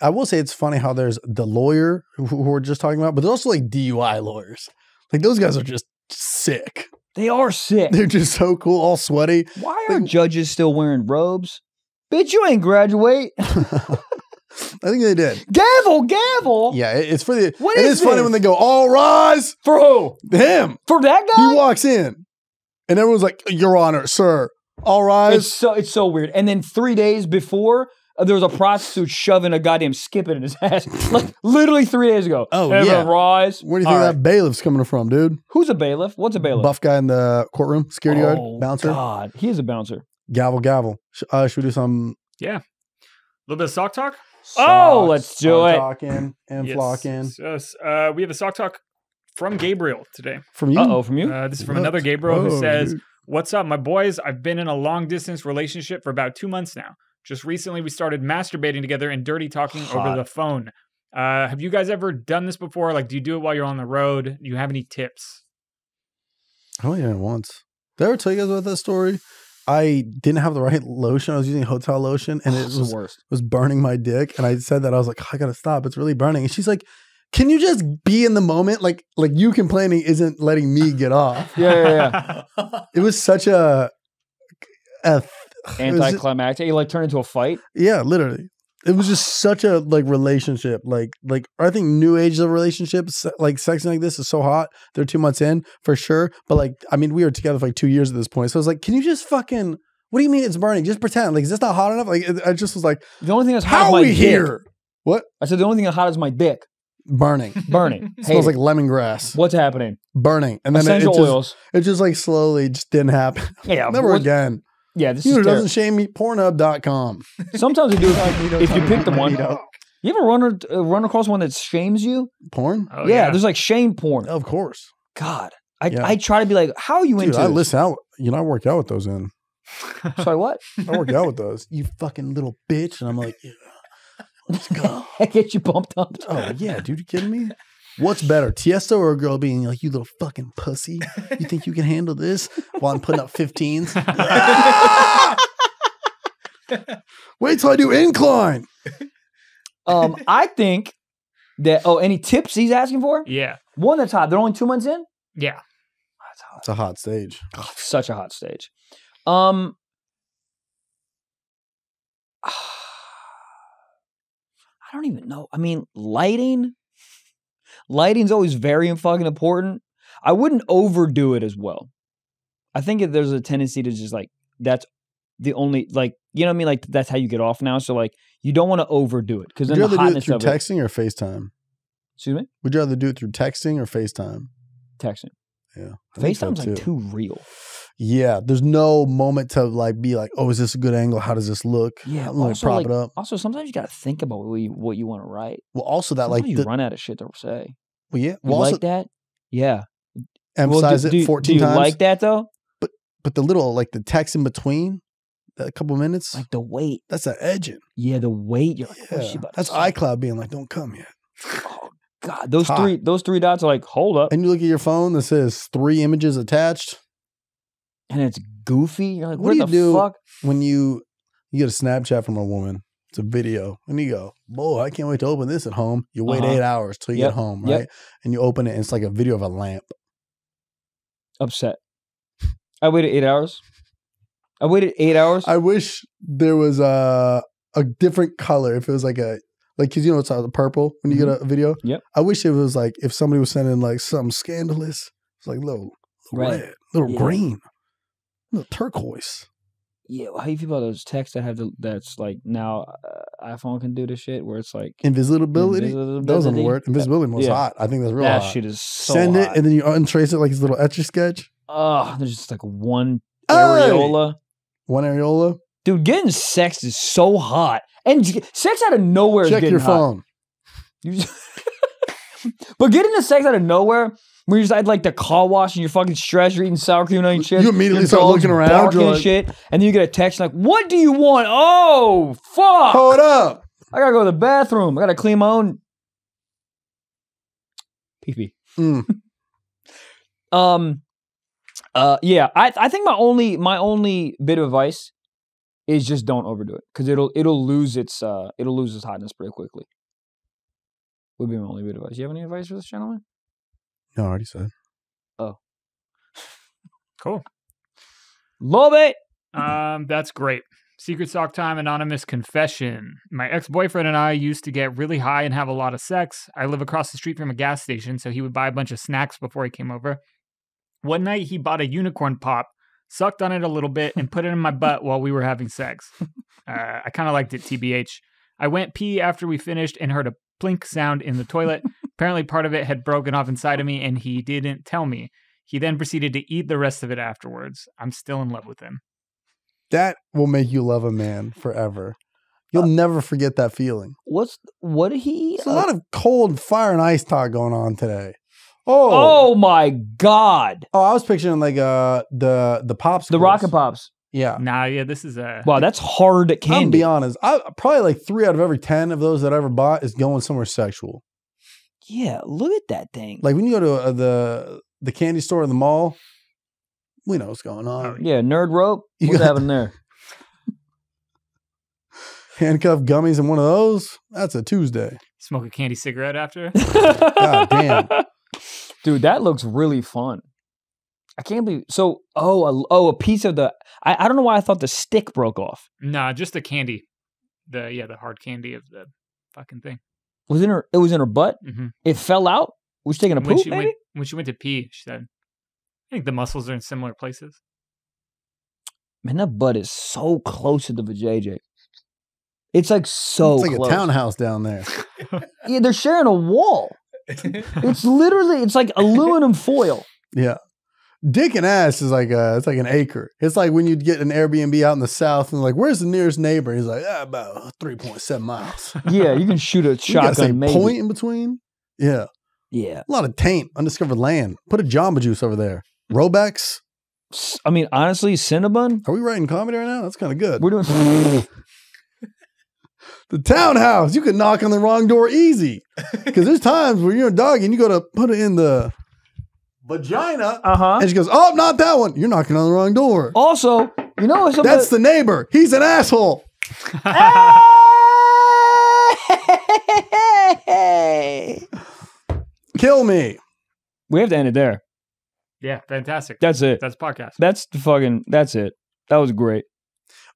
I will say it's funny how there's the lawyer who, who we're just talking about, but there's also like DUI lawyers. Like those guys are just sick. They are sick. They're just so cool, all sweaty. Why are judges still wearing robes? Bitch, you ain't graduate. [LAUGHS] I think they did. Gavel, gavel. Yeah, it- it's for the. What it is is funny this? when they go, "All rise!" For who? Him. For that guy? He walks in, and everyone's like, "Your Honor, sir, all rise." It's so it's so weird. And then three days before, uh, there was a prostitute shoving a goddamn skippet in his [LAUGHS] ass. like literally three days ago. Oh, Ever yeah. rise. Where do you think All right. that bailiff's coming from, dude? Who's a bailiff? What's a bailiff? Buff guy in the courtroom, security guard, Oh, bouncer, God, he is a bouncer. gavel, gavel. Sh- Uh, should we do some? Yeah. A little bit of sock talk. Oh, let's do sock it. Talking and Yes, flocking yes, yes. Uh, we have a sock talk from Gabriel today. from you. Uh oh, from you? Uh, this is from What? another Gabriel who says, dude. What's up, my boys? I've been in a long distance relationship for about two months now. Just recently, we started masturbating together and dirty talking over the phone. Uh, have you guys ever done this before? Like, do you do it while you're on the road? Do you have any tips? I only did it once. Did I ever tell you guys about that story? I didn't have the right lotion. I was using hotel lotion and oh, it was, worst. was burning my dick. And I said that I was like, I gotta stop. It's really burning. And she's like, Can you just be in the moment? Like, like you complaining isn't letting me get off. [LAUGHS] Yeah, yeah, yeah. [LAUGHS] It was such a, a it just- Anticlimactic. You like turn into a fight. yeah, literally. It was just such a like relationship. Like, like I think new age of relationships, like sexing like this is so hot. They're two months in for sure. But like, I mean, we were together for like two years at this point. So I was like, can you just fucking? What do you mean it's burning? Just pretend. Like, is this not hot enough? Like, it- I just was like, The only thing that's hot how is are we dick. here? What I said the only thing that's hot is my dick. burning? [LAUGHS] Burning. smells like lemongrass. What's happening? Burning, and then it, it Essential just oils. it just like slowly just didn't happen. Yeah. [LAUGHS] Never again. Yeah, this You is it doesn't shame me. Pornhub.com. Sometimes they do. Incognito If you pick the one, you ever run uh, run across one that shames you? Porn, Oh, yeah, there's like shame porn. of course. God, I, Yeah. I try to be like, how are you Dude, into? I this? listen out. You know, I work out with those in. Sorry, what? [LAUGHS] I work out with those. You fucking little bitch. And I'm like, yeah, let's go. [LAUGHS] I get you pumped up. Oh, yeah, dude. You kidding me? What's better, Tiesto or a girl being like, you little fucking pussy? You think you can handle this while I'm putting up 15s? [LAUGHS] Wait till I do incline. Um, I think that. Oh, any tips he's asking for? yeah. One that's hot. They're only two months in. Yeah. That's hot. It's a hot stage. God, such a hot stage. Um, [SIGHS] I don't even know. I mean, lighting. Lighting's always very fucking important. I wouldn't overdo it as well. I think that there's a tendency to just like that's the only like you know what I mean. Like that's how you get off now. So like you don't want to overdo it because Would then you the rather do it through of it. texting or FaceTime? Excuse me, Would you rather do it through texting or FaceTime? texting. Yeah. I think so, FaceTime's like too real. Yeah, there's no moment to like be like, oh, is this a good angle? How does this look? Yeah, I'm also, prop like, it up. Also, sometimes you got to think about what you what you want to write. Well, also that Sometimes like you the, run out of shit to say. well, yeah, You well, also like that? Yeah. emphasize well, do, it do, 14 do you times. like that though? but but the little like the text in between, a couple minutes, Like the weight. that's that edging. Yeah, the weight. You're like, oh, she Yeah, that's iCloud being like, don't come yet. Oh God, those hot. three those three dots are like, hold up, And you look at your phone that says three images attached. And it's goofy. You're like, What what, do you the do? fuck? When you you get a Snapchat from a woman, it's a video, and you go, "Boy, I can't wait to open this at home." You wait Uh-huh. eight hours till you Yep. get home, Yep. right? And you open it, and it's like a video of a lamp. Upset. I waited eight hours. I waited eight hours. I wish there was a a different color. If it was like a like, cause you know it's uh, purple when you get a video. Mm-hmm. Yep. I wish it was like if somebody was sending like something scandalous. It's like little, little Right. red, little Yeah. green, turquoise. yeah, how you feel about those texts that have the that's like now uh, iPhone can do this shit where it's like Invisibility. That was on the Invisibility. word. Invisibility was Yeah. hot. I think that's real that hot. shit is so Send it and then you untrace it like this little etch a sketch. oh, there's just like one Hey! areola. One areola. Dude, getting sex is so hot, and sex out of nowhere is Check your hot. phone. You just- [LAUGHS] but getting the sex out of nowhere, when you're just at like the car wash and you're fucking stressed, you're eating sour cream and shit. You immediately your start dog's looking around, barking you're and like- shit, and then you get a text like, "What do you want?" Oh fuck! Hold up. I gotta go to the bathroom. I gotta clean my own pee pee. Mm. [LAUGHS] Um, uh, yeah, I I think my only my only bit of advice is just don't overdo it because it'll it'll lose its uh it'll lose its hotness pretty quickly. Would be my only bit of advice. You have any advice for this gentleman? No, I already said. Oh. cool. Love it. Um, that's great. Secret Sock Time Anonymous Confession. My ex boyfriend and I used to get really high and have a lot of sex. I live across the street from a gas station, so he would buy a bunch of snacks before he came over. One night, he bought a unicorn pop, sucked on it a little bit, and put it in my butt while we were having sex. [LAUGHS] Uh, I kind of liked it, TBH. I went pee after we finished and heard a plink sound in the toilet. Apparently, part of it had broken off inside of me, and he didn't tell me. He then proceeded to eat the rest of it afterwards. I'm still in love with him. That will make you love a man forever. You'll never forget that feeling. What's what did he? There's a lot of cold fire and ice talk going on today. Oh, oh my god! oh! I was picturing like uh the the pops, The rocket pops. Yeah, Nah, yeah, this is a Wow, that's hard I'm candy. be honest. I probably like three out of every ten of those that I ever bought is going somewhere sexual. Yeah, look at that thing. Like when you go to uh, the the candy store in the mall, we know what's going on. Oh, yeah, nerd rope. [LAUGHS] You What's got- happening there? Handcuff gummies and one of those. That's a Tuesday. smoke a candy cigarette after. [LAUGHS] God damn. Dude, that looks really fun. I can't believe. So, oh, a, oh, a piece of the. I, I don't know why I thought the stick broke off. nah, just the candy. The yeah, the hard candy of the fucking thing. Was in her. It was in her butt. hmm It fell out. Was she taking a When poop? she Maybe. went when she went to pee, she said, "I think the muscles are in similar places." Man, that butt is so close to the vajayjay. It's like so it's like close. a townhouse down there. [LAUGHS] Yeah, they're sharing a wall. [LAUGHS] It's literally. It's like aluminum foil. Yeah. Dick and ass is like a, it's like an acre. It's like when you'd get an Airbnb out in the south and like, where's the nearest neighbor? He's like, ah, about three point seven miles. [LAUGHS] Yeah, you can shoot a [LAUGHS] shotgun. Maybe. point in between. Yeah, Yeah. a lot of taint, undiscovered land. Put a Jamba Juice over there. Robex. I mean, honestly, Cinnabon. Are we writing comedy right now? That's kind of good. We're doing. [LAUGHS] the townhouse. You could knock on the wrong door easy. Because there's times where you're a dog and you go to put it in the vagina, Uh huh. and she goes, "Oh, not that one. You're knocking on the wrong door." Also, you know what's That's the neighbor. He's an asshole. [LAUGHS] Kill me. we have to end it there. Yeah, fantastic. That's it. That's podcast. That's the fucking. That's it. That was great.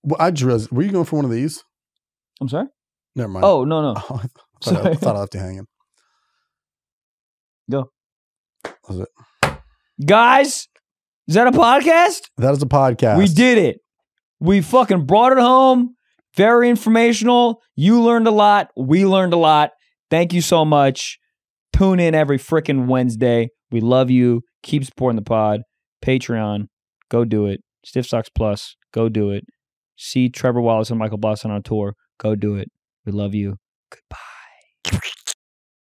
Well, I just were you going for one of these? I'm sorry. Never mind. Oh no no. Oh, [LAUGHS] I thought, I, Sorry. thought I left you hanging. Go. Was it? Guys, is that a podcast? That is a podcast. We did it. We fucking brought it home. Very informational. You learned a lot. We learned a lot. Thank you so much. Tune in every freaking Wednesday. We love you. Keep supporting the pod. Patreon. Go do it. Stiff Socks Plus. Go do it. See Trevor Wallace and Michael Blaustein on tour. Go do it. We love you. Goodbye.